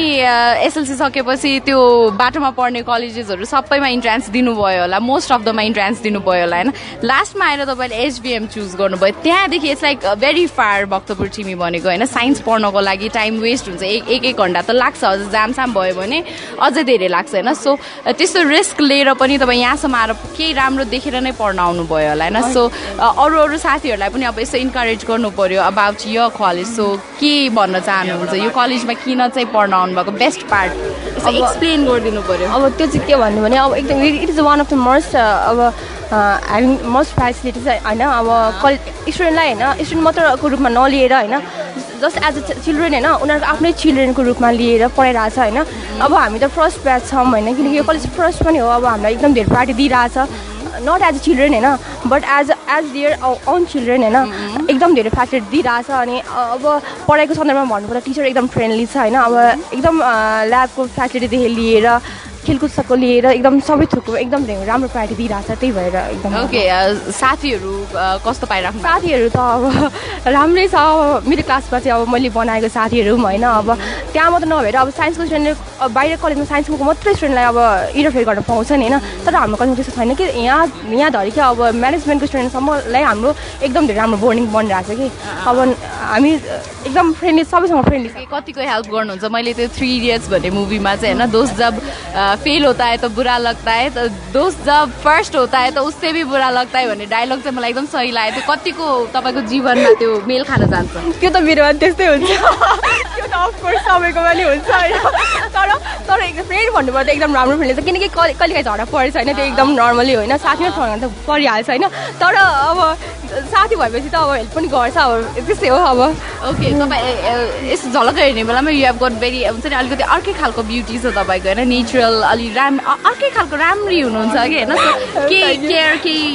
एसएलसी सकेपछि त्यो बाटोमा पढ्ने कलेजेसहरू सबैमा इन्ट्रान्स दिनुभयो होला। मोस्ट अफ दमा इन्ट्रान्स दिनुभयो होला होइन? लास्टमा आएर तपाईँले एचबिएम चुज गर्नुभयो। त्यहाँदेखि it's like very far Bhaktapur Thimi भनेको होइन? साइन्स पढ्नको लागि टाइम वेस्ट हुन्छ एक एक एक घन्टा त लाग्छ। अझ जामसाम भयो भने अझै धेरै लाग्छ होइन? सो त्यस्तो रिस्क लिएर पनि तपाईँ यहाँसम्म आएर केही राम्रो देखेर नै पढ्न आउनुभयो होला होइन? सो अरू अरू साथीहरूलाई पनि अब यसो इन्करेज गर्नु पऱ्यो अबाउट यो कलेज सो के भन्न चाहनुहुन्छ? यो कलेजमा किन चाहिँ पढ्न आउनुभएको? बेस्ट पार्ट एक्सप्लेन गरिदिनु पऱ्यो अब त्यो चाहिँ के भन्नु भने अब एकदम it is one of the most अब ह्याभिङ मोस्ट फेसिलिटिज होइन अब कलेज स्टुडेन्टलाई होइन स्टुडेन्ट मात्रको रूपमा नलिएर होइन जस्ट एज अ चिल्ड्रेन होइन उनीहरूको आफ्नै चिल्ड्रेनको रूपमा लिएर पढाइरहेछ होइन अब हामी त फर्स्ट ब्याच छौँ होइन किनकि यो कलेज फर्स्ट पनि हो अब हामीलाई एकदम धेरै पार्टी दिइरहेछ नट एज अ चिल्ड्रेन होइन but as as their own children होइन एकदम धेरै फेसिलिटी दिइरहेछ अनि अब पढाइको सन्दर्भमा भन्नुपर्दा टिचर एकदम फ्रेन्डली छ होइन अब एकदम ल्याबको फेसिलिटीदेखि लिएर खेलकुद सबको लिएर एकदम सबै थुकको एकदम धेरै राम्रो प्रायोरिटी दिइरहेछ त्यही भएर एकदम ओके साथीहरू कस्तो पाइराख्नु भएको? साथीहरू त अब राम्रै छ। अब मेरो क्लासमा चाहिँ अब मैले बनाएको साथीहरू पनि होइन। अब त्यहाँ मात्र नभएर अब साइन्सको स्टुडेन्टले बाहिर कलेजमा साइन्सको मात्रै स्टुडेन्टलाई अब इन्टरफेयर गर्न पाउँछ नि होइन। तर हाम्रो कलेजमा त्यस्तो छैन कि यहाँ यहाँधरि कि अब म्यानेजमेन्टको स्टुडेन्टसम्मलाई हाम्रो एकदम धेरै राम्रो बोर्डिङ बनिरहेको छ कि अब हामी एकदम फ्रेन्डली सबैसँग फ्रेन्डली छ कतिको हेल्प गर्नुहुन्छ? मैले त्यो थ्री इडियट्स भन्ने मुभीमा चाहिँ होइन दोस्त जब फेल होता है तो बुरा लगता है तो दोस्त जब फर्स्ट होता है तो उससे भी बुरा लगता है भन्ने डायलग चाहिँ मलाई एकदम सही लाग्यो त्यो कतिको तपाईँको जीवनमा त्यो मेल खान जान्छ? त्यो त मेरोमा त्यस्तै हुन्छ। त्यो त अफकोर्स सबैकोमा नि हुन्छ तर तर एकदम फ्रेन्ड भन्नुपर्दा एकदम राम्रो फ्रेन्ड छ किनकि कहिले कहिलेकाहीँ झगडा परेछ होइन त्यो एकदम नर्मली होइन। साथीमा फर्क त परिहाल्छ होइन। तर अब साथी भएपछि त अब हेल्प पनि गर्छ अब त्यस्तै हो अब ओके तपाईँ ए, ए, यसो झलक हेर्ने बेलामा यु हेभ गट भेरी हुन्छ नि अलिकति अर्कै खालको ब्युटी छ तपाईँको होइन? नेचुरल अलि राम अर्कै खालको राम्री हुनुहुन्छ कि होइन? So, के केयर केही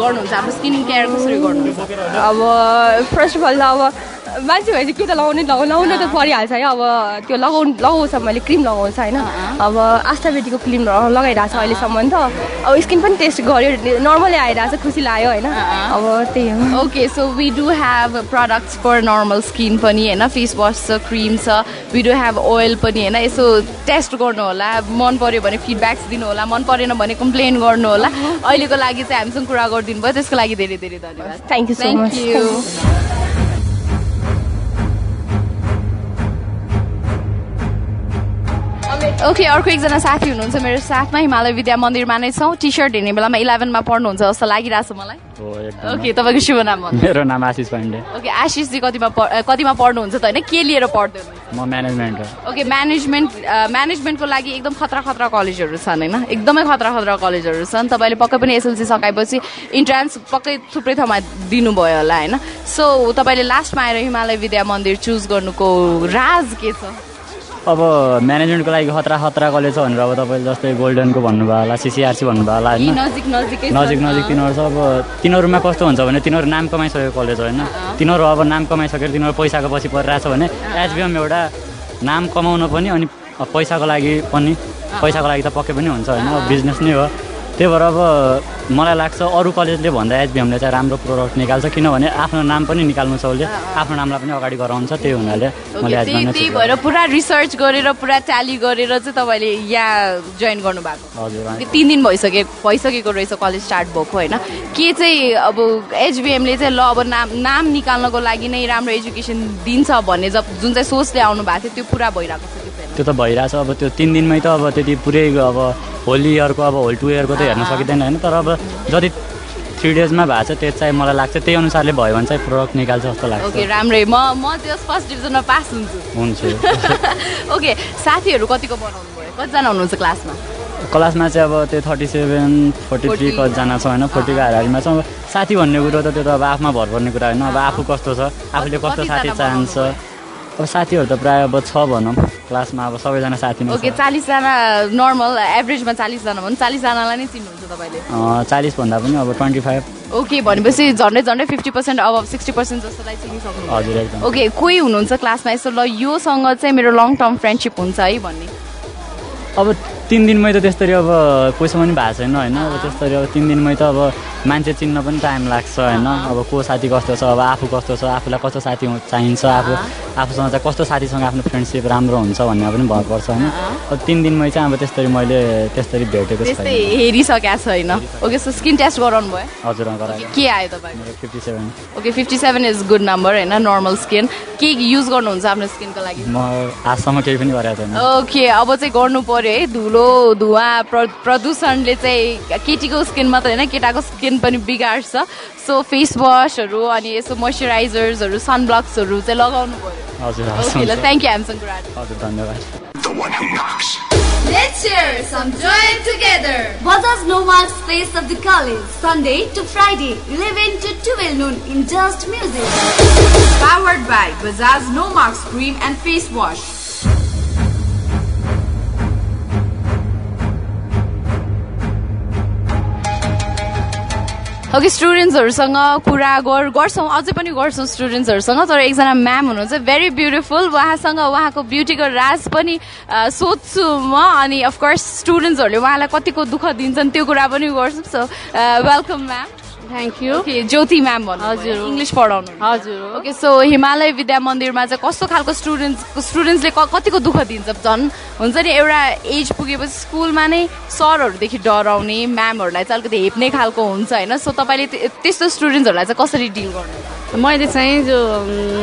गर्नुहुन्छ? आफ्नो स्किन केयर कसरी गर्नुहुन्छ? अब फर्स्ट अफ अल त अब मान्छे भएपछि के त लगाउने लगाउ लगाउनु त परिहाल्छ है। अब त्यो लगाउनु लगाउँछ मैले क्रिम लगाउँछ होइन। अब आस्था बेटीको क्रिम लगाइरहेको छ अहिलेसम्म त। अब स्किन पनि टेस्ट गऱ्यो नर्मलै आइरहेको छ खुसी लाग्यो होइन। अब त्यही हो। Okay so we do have products for normal skin पनि होइन। फेस वास छ क्रिम छ। वी डु हेभ ओइल पनि होइन। यसो टेस्ट गर्नु होला। मन पऱ्यो भने फिडब्याक्स दिनु होला। मन परेन भने कम्प्लेन गर्नु होला। अहिलेको लागि चाहिँ हामीसँग कुरा गरिदिनु भयो। त्यसको लागि धेरै धेरै धन्यवाद। Thank you so thank you okay अर्को एकजना साथी हुनुहुन्छ मेरो साथमा हिमालय विद्या मन्दिरमा नै छौँ। टी सर्ट हेर्ने बेलामा इलेभेनमा पढ्नुहुन्छ जस्तो लागिरहेको छ मलाई ओके तपाईँको शुभ नाम मेरो नाम आशिष पाण्डे। ओके आशिषजी कतिमा कतिमा पढ्नुहुन्छ त होइन? के लिएर पढ्दै हुनुहुन्छ? म म्यानेजमेन्ट हो। ओके म्यानेजमेन्ट म्यानेजमेन्टको लागि एकदम खतरा खतरा कलेजहरू छन् होइन? एकदमै खतरा खतरा कलेजहरू छन्। तपाईँले पक्कै पनि एसएलसी सकाएपछि इन्ट्रान्स पक्कै थुप्रै ठाउँमा दिनुभयो होला होइन? सो तपाईँले लास्टमा आएर हिमालय विद्या मन्दिर चुज गर्नुको राज के छ? अब म्यानेजमेन्टको लागि खतरा खतरा कलेज छ भनेर अब तपाईँले जस्तै गोल्डनको भन्नुभयो होला सिसिआरसी भन्नुभयो होला होइन? नजिक नजिकै छ। नजिक नजिक तिनीहरू छ अब तिनीहरूमा कस्तो हुन्छ भने तिनीहरू नाम कमाइसकेको कलेज होइन? तिनीहरू अब नाम कमाइसकेर तिनीहरू पैसाको पछि परिरहेछ भने एचबिएम एउटा नाम कमाउन पनि अनि पैसाको लागि पनि पैसाको लागि त पक्कै पनि हुन्छ होइन? बिजनेस नै हो। त्यही भएर अब मलाई लाग्छ अरू कलेजले भन्दा एचबिएमले चाहिँ राम्रो प्रोडक्ट निकाल्छ किनभने आफ्नो नाम पनि निकाल्नु छ उसले। आफ्नो नामलाई पनि अगाडि गराउँछ त्यही हुनाले मैले त्यही भएर पुरा रिसर्च गरेर पुरा ट्याली गरेर चाहिँ तपाईँले यहाँ जोइन गर्नुभएको। हजुर तिन दिन भइसके भइसकेको रहेछ कलेज स्टार्ट भएको होइन? के चाहिँ अब एचबिएमले चाहिँ ल अब नाम नाम निकाल्नको लागि नै राम्रो एजुकेसन दिन्छ भन्ने जब जुन चाहिँ सोचले आउनु भएको थियो त्यो पुरा भइरहेको छ। त्यो त भइरहेछ। अब त्यो तिन दिनमै त अब त्यति पुरै अब होल इयरको अब होल टु इयरको त हेर्न सकिँदैन होइन। तर अब जति थ्री डेजमा भएको छ त्यो चाहिँ मलाई लाग्छ। त्यही अनुसारले भयो भने चाहिँ प्रोडक्ट निकाल्छ जस्तो लाग्छ। ओके राम्रै। म म त्यस फर्स्ट डिभिजनमा पास हुन्छु। हुन्छ। ओके साथीहरू कतिको बनाउनु भयो? कतिजना हुनुहुन्छ क्लासमा? क्लासमा चाहिँ अब त्यो थर्टी सेभेन फोर्टी थ्री 40 कतिजना छ होइन फोर्टीको हाराहारीमा छ। अब साथी भन्ने कुरो त त्यो त अब आफूमा भर पर्ने कुरा होइन। अब आफू कस्तो छ? आफूले कस्तो साथी चाहन्छ? अब साथीहरू त प्रायः अब छ भनौँ। क्लासमा अब सबैजना साथी नै ओके चालिसजना नर्मल एभरेजमा चालिसजना भने। चालिसजनालाई नै चिन्नुहुन्छ तपाईँले? चालिसभन्दा पनि अब ट्वेन्टी फाइभ। ओके भनेपछि झन्डै झन्डै फिफ्टी पर्सेन्ट अब सिक्सटी पर्सेन्ट जस्तोलाई चिनिसक्नु हजुर एकदम। ओके कोही हुनुहुन्छ क्लासमा? यसो ल योसँग चाहिँ मेरो लङ टर्म फ्रेन्डसिप हुन्छ है भन्ने। अब तिन दिनमै त त्यसरी अब कोहीसँग पनि भएको छैन होइन? अब त्यसरी अब तिन दिनमै त अब मान्छे चिन्न पनि टाइम लाग्छ होइन? अब को साथी कस्तो छ अब आफू कस्तो छ आफूलाई कस्तो साथी चाहिन्छ आफू आफूसँग चाहिँ कस्तो साथीसँग आफ्नो फ्रेन्डसिप राम्रो हुन्छ भन्ने पनि भर पर्छ होइन? अब तिन दिनमै चाहिँ अब त्यस्तरी मैले त्यस्तरी भेटेको छैन। हेरिसकेको छैन। ओके सो स्किन टेस्ट गराउनु भयो हजुर के आयो तपाईँको? Fifty seven okay fifty seven is good number होइन? नर्मल स्किन के युज गर्नुहुन्छ आफ्नो स्किनको लागि? म आजसम्म केही पनि गरेको छैन। ओके अब चाहिँ गर्नु पर्यो है धुलो धुवा प्र प्रदूषणले चाहिँ केटीको स्किन मात्रै होइन केटाको स्किन पनि बिगार्छ सो फेस वासहरू अनि यसो मोइस्चराइजर्सहरू सनब्लक्सहरू चाहिँ लगाउनु पर्यो हजुर हवस्, ओके ल हुन्छ। थ्याङ्क यू हजुर धन्यवाद Let's share some joy together. Bajaj Nomarks Place of the College, Sunday to Friday, 11 to 12 noon in Just Music. Powered by Bajaj No Marks Cream and Face Wash. Okay स्टुडेन्ट्सहरूसँग कुरा गर गर्छौँ अझै पनि गर्छौँ स्टुडेन्ट्सहरूसँग तर एकजना म्याम हुनुहुन्छ भेरी ब्युटिफुल उहाँसँग उहाँको ब्युटीको राज पनि सोध्छु म अनि अफकोर्स स्टुडेन्ट्सहरूले उहाँलाई कतिको दुःख दिन्छन् त्यो कुरा पनि गर्छु so welcome ma'am thank you Jyoti ma'am भन्नु हजुर। इङ्ग्लिस पढाउनु। हजुर। ओके सो हिमालय विद्या मन्दिरमा चाहिँ कस्तो खालको स्टुडेन्ट्स स्टुडेन्ट्सले क- कतिको दुःख दिन्छ झन्? हुन्छ नि एउटा एज पुगेपछि स्कुलमा नै सरहरूदेखि डराउने म्यामहरूलाई चाहिँ अलिकति हेप्ने खालको हुन्छ होइन? सो तपाईँले त्य- त्यस्तो स्टुडेन्ट्सहरूलाई चाहिँ कसरी डिल गर्नु मैले चाहिँ जो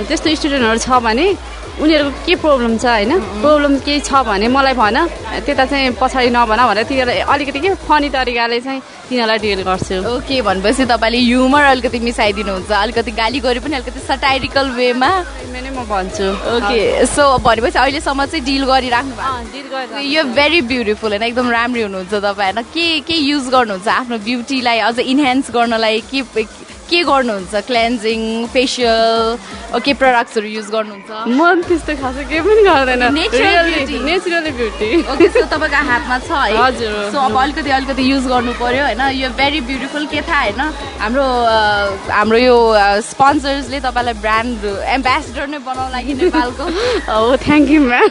त्यस्तो स्टुडेन्टहरू छ भने उनीहरूको के प्रब्लम छ होइन? प्रब्लम केही छ भने मलाई भन। त्यता चाहिँ पछाडि नभन भनेर तिनीहरूलाई अलिकति के फनी तरिकाले चाहिँ तिनीहरूलाई डिल गर्छु। ओके भनेपछि तपाईँले ह्युमर अलिकति मिसाइदिनुहुन्छ। अलिकति गाली गरे पनि अलिकति सटाइरिकल वेमा नै म भन्छु। ओके सो भनेपछि अहिलेसम्म चाहिँ डिल गरिराख्नु भएको यो भेरी ब्युटिफुल होइन एकदम राम्रै हुनुहुन्छ तपाईँ होइन? के के युज गर्नुहुन्छ? आफ्नो ब्युटीलाई अझ इन्हान्स गर्नलाई के के गर्नुहुन्छ? क्लेन्जिङ फेसियल के प्रडक्ट्सहरू युज गर्नुहुन्छ? म त्यस्तो खासै केही पनि गर्दैन. नेचुरली ब्युटी तपाईँको हातमा छ है? हजुर। सो अब अलिकति अलिकति युज गर्नु पर्यो होइन? यो भेरी ब्युटिफुल के थाहा होइन? हाम्रो हाम्रो यो स्पोन्सर्सले तपाईँलाई ब्रान्ड एम्बेसडर नै बनाउनु लागि नेपालको? हो thank you ma'am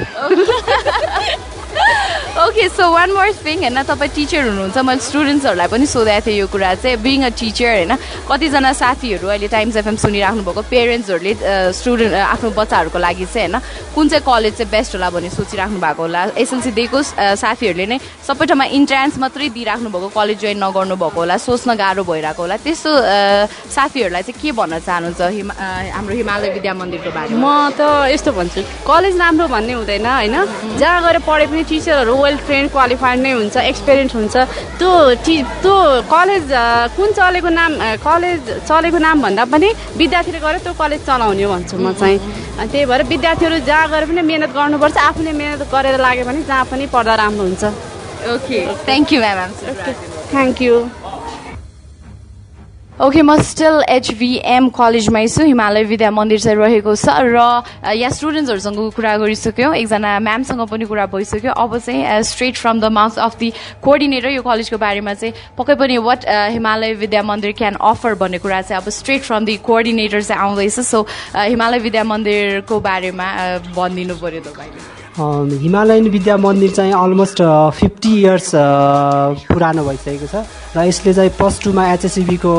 okay so one more thing होइन तपाईँ टिचर हुनुहुन्छ मैले स्टुडेन्ट्सहरूलाई पनि सोधेको थिएँ यो कुरा चाहिँ बिङ अ टिचर होइन कतिजना साथीहरू अहिले टाइम्स एफएम सुनिराख्नु भएको पेरेन्ट्सहरूले स्टुडेन्ट आफ्नो बच्चाहरूको लागि चाहिँ होइन कुन चाहिँ कलेज चाहिँ बेस्ट होला भन्ने सोचिराख्नु भएको होला। एसएलसी दिएको साथीहरूले नै सबै ठाउँमा इन्ट्रान्स मात्रै दिइराख्नु भएको कलेज जोइन नगर्नु भएको होला सोच्न गाह्रो भइरहेको होला। त्यस्तो साथीहरूलाई चाहिँ के भन्न चाहनुहुन्छ हिमा हाम्रो हिमालय विद्या मन्दिरको बारेमा? म त यस्तो भन्छु कलेज राम्रो भन्ने हुँदैन होइन जहाँ गएर पढे पनि टिचरहरू वेल ट्रेन क्वालिफाइड नै हुन्छ एक्सपिरियन्स हुन्छ। त्यो टि त्यो कलेज कुन चलेको नाम कलेज चलेको नाम भन्दा पनि विद्यार्थीले गएर त्यो कलेज चलाउने हो भन्छु म चाहिँ। अनि त्यही भएर विद्यार्थीहरू जहाँ गएर पनि मिहिनेत गर्नुपर्छ आफूले मिहिनेत गरेर लाग्यो भने जहाँ पनि पढ्दा राम्रो हुन्छ। Okay thank you ma'am thank you okay म स्टिल एचभिएम कलेजमै छु हिमालय विद्या मन्दिर चाहिँ रहेको छ र यहाँ स्टुडेन्ट्सहरूसँग कुरा गरिसक्यौँ। एकजना म्यामसँग पनि कुरा भइसक्यो। अब चाहिँ straight from the mouth of the coordinator यो कलेजको बारेमा चाहिँ पक्कै पनि वाट हिमालय विद्या मन्दिर क्यान अफर भन्ने कुरा चाहिँ अब स्ट्रेट फ्रम दि कोअर्डिनेटर चाहिँ आउँदैछ। सो हिमालय विद्या मन्दिरको बारेमा भनिदिनु पऱ्यो तपाईँले। हिमालयन विद्या मन्दिर चाहिँ अलमोस्ट फिफ्टी इयर्स पुरानो भइसकेको छ र यसले चाहिँ प्लस टूमा एचएससिबीको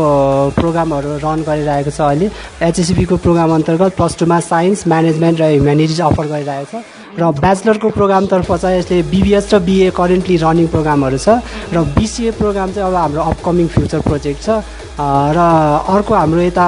प्रोग्रामहरू रन गरिरहेको छ अहिले। एचएससिबीको प्रोग्राम अन्तर्गत प्लस टूमा साइन्स म्यानेजमेन्ट र ह्युमेनिटिज अफर गरिरहेको छ। र ब्याचलरको प्रोग्रामतर्फ चाहिँ यसले बिबिएस र बिए करेन्टली रनिङ प्रोग्रामहरू छ र बिसिए प्रोग्राम चाहिँ अब हाम्रो अपकमिङ फ्युचर प्रोजेक्ट छ। र अर्को हाम्रो यता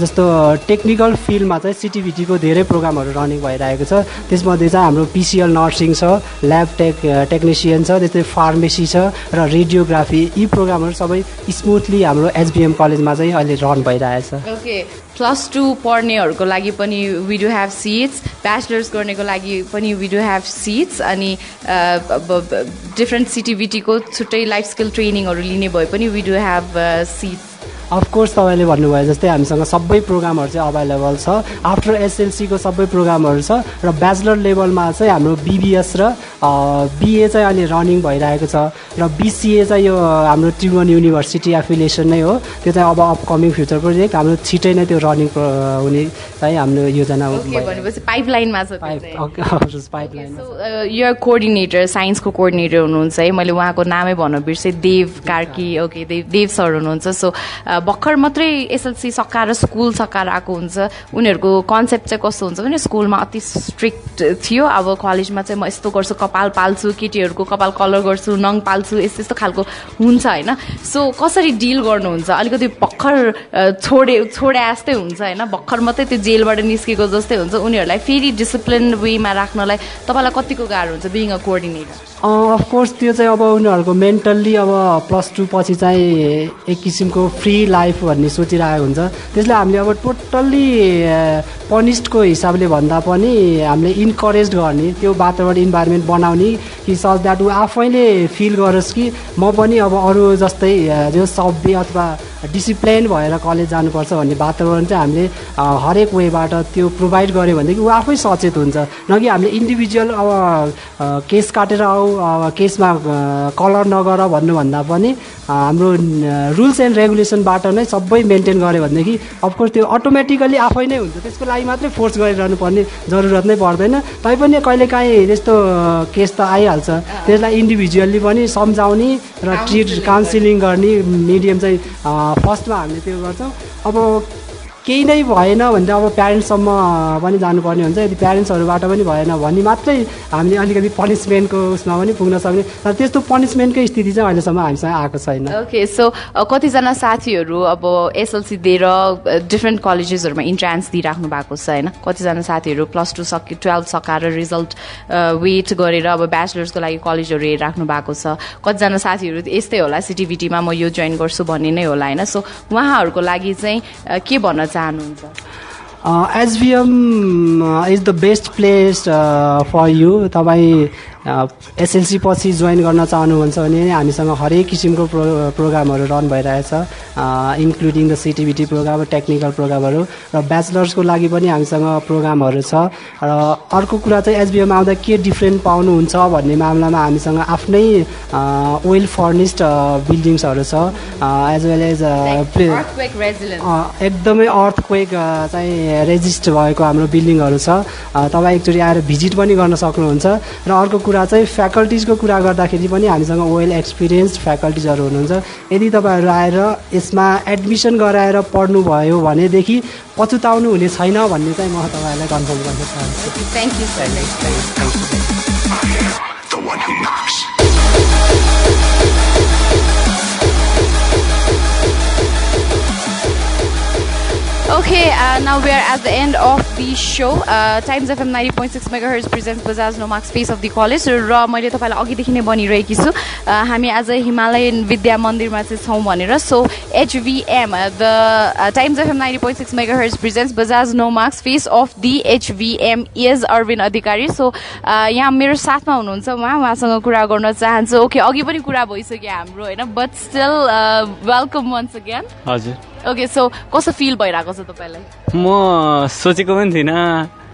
जस्तो टेक्निकल फिल्डमा चाहिँ सिटिभिटीको धेरै प्रोग्रामहरू रनिङ भइरहेको छ। त्यसमध्ये चाहिँ हाम्रो पिसिएल नर्सिङ छ ल्याब टेक टेक्निसियन छ त्यस्तै फार्मेसी छ र रेडियोग्राफी यी प्रोग्रामहरू सबै स्मुथली हाम्रो एचबिएम कलेजमा चाहिँ अहिले रन भइरहेछ। ओके प्लस टू पढ्नेहरूको लागि पनि we do have seats bachelors गर्नेको लागि पनि वी डु हेभ सिट्स अनि डिफ्रेन्ट सिटिभिटीको छुट्टै लाइफ स्किल ट्रेनिङहरू लिने भए पनि we do have seats of course तपाईँले भन्नुभयो जस्तै हामीसँग सबै प्रोग्रामहरू चाहिँ अभाइलेबल छ। आफ्टर एसएलसीको सबै प्रोग्रामहरू छ र ब्याचलर लेभलमा चाहिँ हाम्रो बिबिएस र बिए चाहिँ अहिले रनिङ भइरहेको छ र बिसिए चाहिँ यो हाम्रो त्रिभुवन युनिभर्सिटी एफिलिएसन नै हो। त्यो चाहिँ अब अपकमिङ फ्युचर प्रोजेक्ट हाम्रो छिटै नै त्यो रनिङ हुने चाहिँ हाम्रो योजना भनेपछि पाइपलाइनमा छ। पाइपलाइन यो कोअर्डिनेटर साइन्सको कोअर्डिनेटर हुनुहुन्छ है। मैले उहाँको नामै भन्न बिर्सेँ। देव कार्की ओके देव देव सर हुनुहुन्छ। सो भर्खर मात्रै एसएलसी सकाएर स्कुल सकाएर आएको हुन्छ। उनीहरूको कन्सेप्ट चाहिँ कस्तो हुन्छ भने स्कुलमा अति स्ट्रिक्ट थियो। अब कलेजमा चाहिँ म यस्तो गर्छु कपाल पाल्छु केटीहरूको कपाल कलर गर्छु नङ पाल्छु यस्तो यस्तो खालको हुन्छ होइन। सो कसरी डिल गर्नुहुन्छ? अलिकति भर्खर छोडे छोडे जस्तै हुन्छ होइन। भर्खर मात्रै त्यो जेलबाट निस्केको जस्तै हुन्छ। उनीहरूलाई फेरि डिसिप्लिन वेमा राख्नलाई तपाईँलाई कतिको गाह्रो हुन्छ बिङ अ कोअर्डिनेटर अफकोर्स त्यो चाहिँ अब उनीहरूको मेन्टल्ली अब प्लस टू पछि चाहिँ एक किसिमको फ्री लाइफ भन्ने सोचिरहेको हुन्छ। त्यसले हामीले अब टोटल्ली पनिस्डको हिसाबले भन्दा पनि हामीले इन्करेज गर्ने त्यो वातावरण इन्भाइरोमेन्ट बनाउने कि सच द्याट ऊ आफैले फिल गरोस् कि म पनि अब अरू जस्तै जो सभ्य अथवा डिसिप्लिन भएर कलेज जानुपर्छ भन्ने वातावरण चाहिँ हामीले हरेक वेबाट त्यो प्रोभाइड गऱ्यो भनेदेखि ऊ आफै सचेत हुन्छ। न कि हामीले इन्डिभिजुअल अब केस काटेर आऊ केसमा कलर नगर भन्नुभन्दा पनि हाम्रो रुल्स एन्ड रेगुलेसनबाट नै सबै मेन्टेन गऱ्यो भनेदेखि अफकोर्स त्यो अटोमेटिकली आफै नै हुन्छ। त्यसको लागि मात्रै फोर्स गरिरहनु पर्ने जरुरत नै पर्दैन। तैपनि कहिलेकाहीँ त्यस्तो केस त आइहाल्छ। त्यसलाई इन्डिभिजुअल्ली पनि सम्झाउने र ट्रिट काउन्सिलिङ गर्ने मिडियम चाहिँ फर्स्टमा हामीले त्यो गर्छौँ। अब केही नै भएन भने अब प्यारेन्ट्ससम्म पनि जानुपर्ने हुन्छ। यदि प्यारेन्ट्सहरूबाट पनि भएन भने मात्रै हामीले अलिकति पनिसमेन्टको उसमा पनि पुग्न सक्ने। तर त्यस्तो पनिसमेन्टकै स्थिति चाहिँ अहिलेसम्म हामीसँग आएको छैन। ओके सो कतिजना साथीहरू अब एसएलसी दिएर डिफ्रेन्ट कलेजेसहरूमा इन्ट्रान्स दिइराख्नु भएको छ होइन? कतिजना साथीहरू प्लस टू सकि टुवेल्भ सकाएर रिजल्ट वेट गरेर अब ब्याचलर्सको लागि कलेजहरू हेरिराख्नु भएको छ। कतिजना साथीहरू यस्तै होला सिटिभिटीमा म यो जोइन गर्छु भन्ने नै होला होइन? सो उहाँहरूको लागि चाहिँ के भन्न चाहनुहुन्छ SBM is the best place for you तपाईँ एसएलसी पछि जोइन गर्न चाहनुहुन्छ भने हामीसँग हरेक किसिमको प्रो प्रोग्रामहरू रन भइरहेछ including the CTEVT program technical प्रोग्रामहरू र ब्याचलर्सको लागि पनि हामीसँग प्रोग्रामहरू छ। र अर्को कुरा चाहिँ एसबिएम आउँदा के डिफ्रेन्ट पाउनुहुन्छ भन्ने मामलामा हामीसँग आफ्नै वेल फर्निस्ड बिल्डिङ्सहरू छ। एज वेल एज एकदमै अर्थक्वेक चाहिँ रेजिस्ट भएको हाम्रो बिल्डिङहरू छ। तपाईँ एकचोटि आएर भिजिट पनि गर्न सक्नुहुन्छ। र अर्को कुरा चाहिँ फ्याकल्टिजको कुरा गर्दाखेरि पनि हामीसँग वेल एक्सपिरियन्स फ्याकल्टिजहरू हुनुहुन्छ। यदि तपाईँहरू आएर यसमा एडमिसन गराएर पढ्नुभयो भनेदेखि पछुताउनु हुने छैन भन्ने चाहिँ म तपाईँहरूलाई कन्फर्म गर्न चाहन्छु thank you Okay, uh, now we are at the end of the show. Uh, Times FM 90.6 MHz presents Bajaj Nomax Face of the College. र मैले तपाईँलाई अघिदेखि नै भनिरहेकी छु। हामी आज हिमालयन विद्या मन्दिरमा चाहिँ छौँ भनेर। So HVM the Times FM ninety point six mega hertz presents Bajaj No Marks face of the HVM is Arvin Adhikari so यहाँ मेरो साथमा हुनुहुन्छ उहाँ। उहाँसँग कुरा गर्न चाहन्छु। ओके अघि पनि कुरा भइसक्यो हाम्रो होइन? But still welcome once again हजुर। ओके सो कस्तो फिल भइरहेको छ तपाईँलाई? म सोचेको पनि थिइनँ।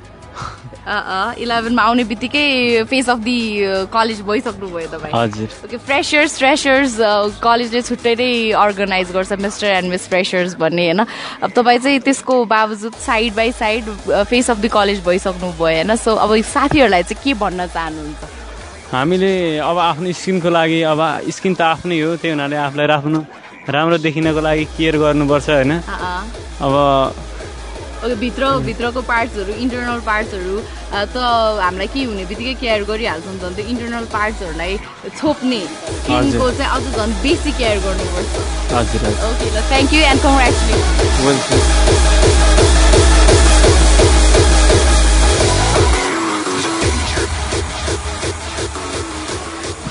इलेभेनमा आउने बित्तिकै फेस अफ दि कलेज भइसक्नुभयो तपाईँ। हजुर। ओके फ्रेसर्स फ्रेसर्स कलेजले छुट्टै नै अर्गनाइज गर्छ मिस्टर एन्ड मिस फ्रेसर्स भन्ने होइन? अब तपाईँ चाहिँ त्यसको बावजुद side by side face of the college भइसक्नुभयो होइन? सो अब साथीहरूलाई चाहिँ के भन्न चाहनुहुन्छ? हामीले अब आफ्नो स्किनको लागि अब स्किन त आफ्नै हो त्यही हुनाले आफूलाई आफ्नो राम्रो देखिनको लागि केयर गर्नुपर्छ होइन। अब भित्र भित्रको पार्ट्सहरू इन्टरनल पार्ट्सहरू त हामीलाई के हुने बित्तिकै केयर गरिहाल्छौँ झन् त्यो इन्टरनल पार्ट्सहरूलाई छोप्ने स्किनको चाहिँ अझ झन् बेसी केयर गर्नुपर्छ। हजुर ओके ल thank you and congratulation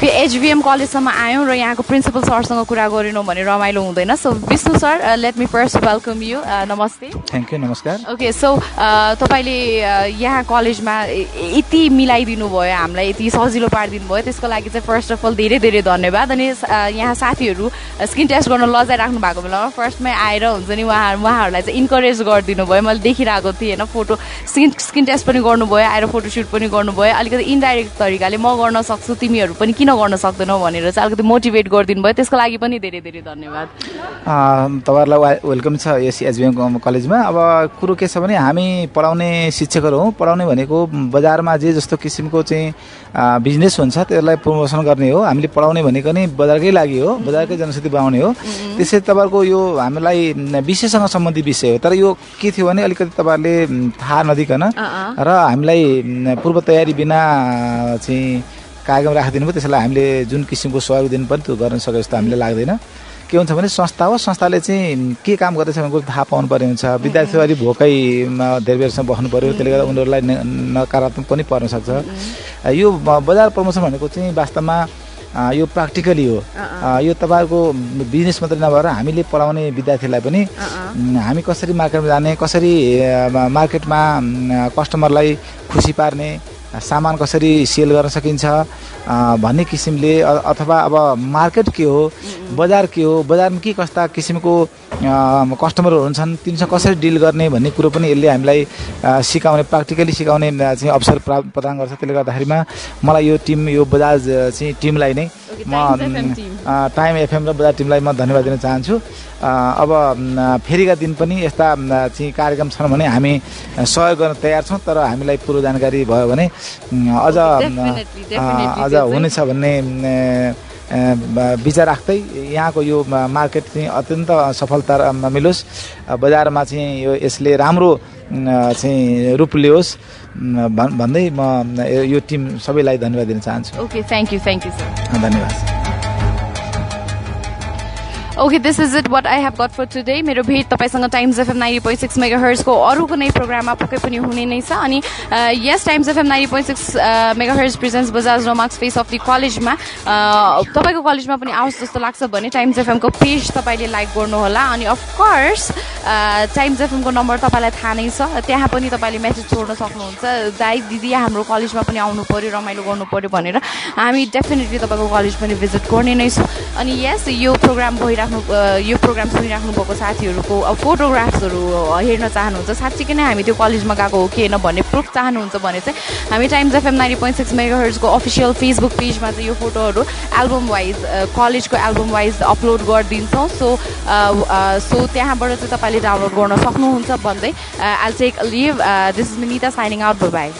HVM कलेजसम्म आयौँ र यहाँको प्रिन्सिपल सरसँग कुरा गरेनौँ भने रमाइलो हुँदैन। So Vishnu sir let me first welcome you नमस्ते। थ्याङ्क यू नमस्कार। ओके सो तपाईँले uh, यहाँ कलेजमा यति मिलाइदिनु भयो हामीलाई यति सजिलो पारिदिनु भयो त्यसको लागि चाहिँ फर्स्ट अफ अल धेरै धेरै धन्यवाद। अनि uh, यहाँ साथीहरू स्किन टेस्ट गर्न लजाइराख्नु भएको बेलामा फर्स्टमै आएर हुन्छ नि उहाँ उहाँहरूलाई चाहिँ इन्करेज गरिदिनु भयो। मैले देखिरहेको थिएँ होइन फोटो स्किन स्किन टेस्ट पनि गर्नुभयो आएर फोटोसुट पनि गर्नुभयो। अलिकति इन्डाइरेक्ट तरिकाले म गर्न सक्छु तिमीहरू पनि किन किन गर्न सक्दैनौ भनेर चाहिँ अलिकति मोटिभेट गरिदिनु भयो। त्यसको लागि पनि धेरै धेरै धन्यवाद। तपाईँहरूलाई वेलकम छ यस एचबिएम कलेजमा। अब कुरो के छ भने हामी पढाउने शिक्षकहरू हौँ। पढाउने भनेको बजारमा जे जस्तो किसिमको चाहिँ बिजनेस हुन्छ त्यसलाई प्रमोसन गर्ने हो। हामीले पढाउने भनेको नि बजारकै लागि हो बजारकै जनशक्ति बनाउने हो। त्यसै तपाईँहरूको यो हामीलाई विषयसँग सम्बन्धित विषय हो। तर यो के थियो भने अलिकति तपाईँहरूले थाहा नदिकन र हामीलाई पूर्व तयारी बिना चाहिँ कार्यक्रम राखिदिनु भयो त्यसलाई हामीले जुन किसिमको सहयोग दिनु पऱ्यो त्यो गर्न सक्यो जस्तो हामीले लाग्दैन। के हुन्छ भने संस्था हो संस्थाले चाहिँ के काम गर्दैछ भने थाहा पाउनु पर्ने हुन्छ। विद्यार्थीहरू अलिक भोकैमा धेरै बेरसम्म बस्नु पऱ्यो त्यसले गर्दा उनीहरूलाई नकारात्मक पनि पर्न सक्छ। यो बजार प्रमोसन भनेको चाहिँ वास्तवमा यो प्र्याक्टिकली हो। यो तपाईँहरूको बिजनेस मात्रै नभएर हामीले पढाउने विद्यार्थीलाई पनि हामी कसरी मार्केटमा जाने कसरी मार्केटमा कस्टमरलाई खुसी पार्ने सामान कसरी सेल गर्न सकिन्छ? भन्ने किसिमले अथवा अब मार्केट के हो बजार के हो बजारमा के कस्ता किसिमको कस्टमरहरू हुन्छन् तिनीसँग कसरी डिल गर्ने भन्ने कुरो पनि यसले हामीलाई सिकाउने प्र्याक्टिकली सिकाउने चाहिँ अवसर प्रदान गर्छ। त्यसले गर्दाखेरिमा मलाई यो टिम यो बजाज चाहिँ टिमलाई नै म टाइम एफएम र बजार टिमलाई म धन्यवाद दिन चाहन्छु। अब फेरिका दिन पनि यस्ता चाहिँ कार्यक्रम छन् भने हामी सहयोग गर्न तयार छौँ तर हामीलाई पूर्व जानकारी भयो भने अझ अझ हुनेछ भन्ने विचार राख्दै यहाँको यो मार्केट चाहिँ अत्यन्त सफलता मिलोस्। बजारमा चाहिँ यो यसले राम्रो चाहिँ रूप लियोस्। भन्दै म यो टिम सबैलाई धन्यवाद दिन चाहन्छु। Okay thank you thank you sir धन्यवाद। Okay this is it what I have got for today मेरो भेट तपाईँसँग Times FM ninety point six mega हर्सको अरू कुनै प्रोग्राममा पक्कै पनि हुने नै छ। अनि यस Times FM ninety point six mega hertz presents Bajaj रोमाक्स face of the कलेजमा तपाईँको कलेजमा पनि आओस् जस्तो लाग्छ भने टाइम्स एफएमको पेज तपाईँले लाइक गर्नुहोला। अनि अफकोर्स टाइम्स एफएमको नम्बर तपाईँलाई थाहा नै छ। त्यहाँ पनि तपाईँले मेसेज छोड्न सक्नुहुन्छ। दाइ दिदी हाम्रो कलेजमा पनि आउनु पऱ्यो रमाइलो गर्नु पऱ्यो भनेर। हामी डेफिनेटली तपाईँको कलेज पनि भिजिट गर्ने नै छौँ। अनि यस यो प्रोग्राम भइराख्नु यो प्रोग्राम सुनिराख्नु भएको साथीहरूको फोटोग्राफ्सहरू हेर्न चाहनुहुन्छ। साँच्चीकै नै हामी त्यो कलेजमा गएको हो कि होइन भन्ने प्रुफ चाहनुहुन्छ भने चाहिँ हामी Times FM ninety point six मेगाहर्सको official Facebook पेजमा चाहिँ यो फोटोहरू एल्बम वाइज कलेजको एल्बम वाइज अपलोड गरिदिन्छौँ सो सो त्यहाँबाट चाहिँ तपाईँले डाउनलोड गर्न सक्नुहुन्छ भन्दै I take leave this is Minita signing out bye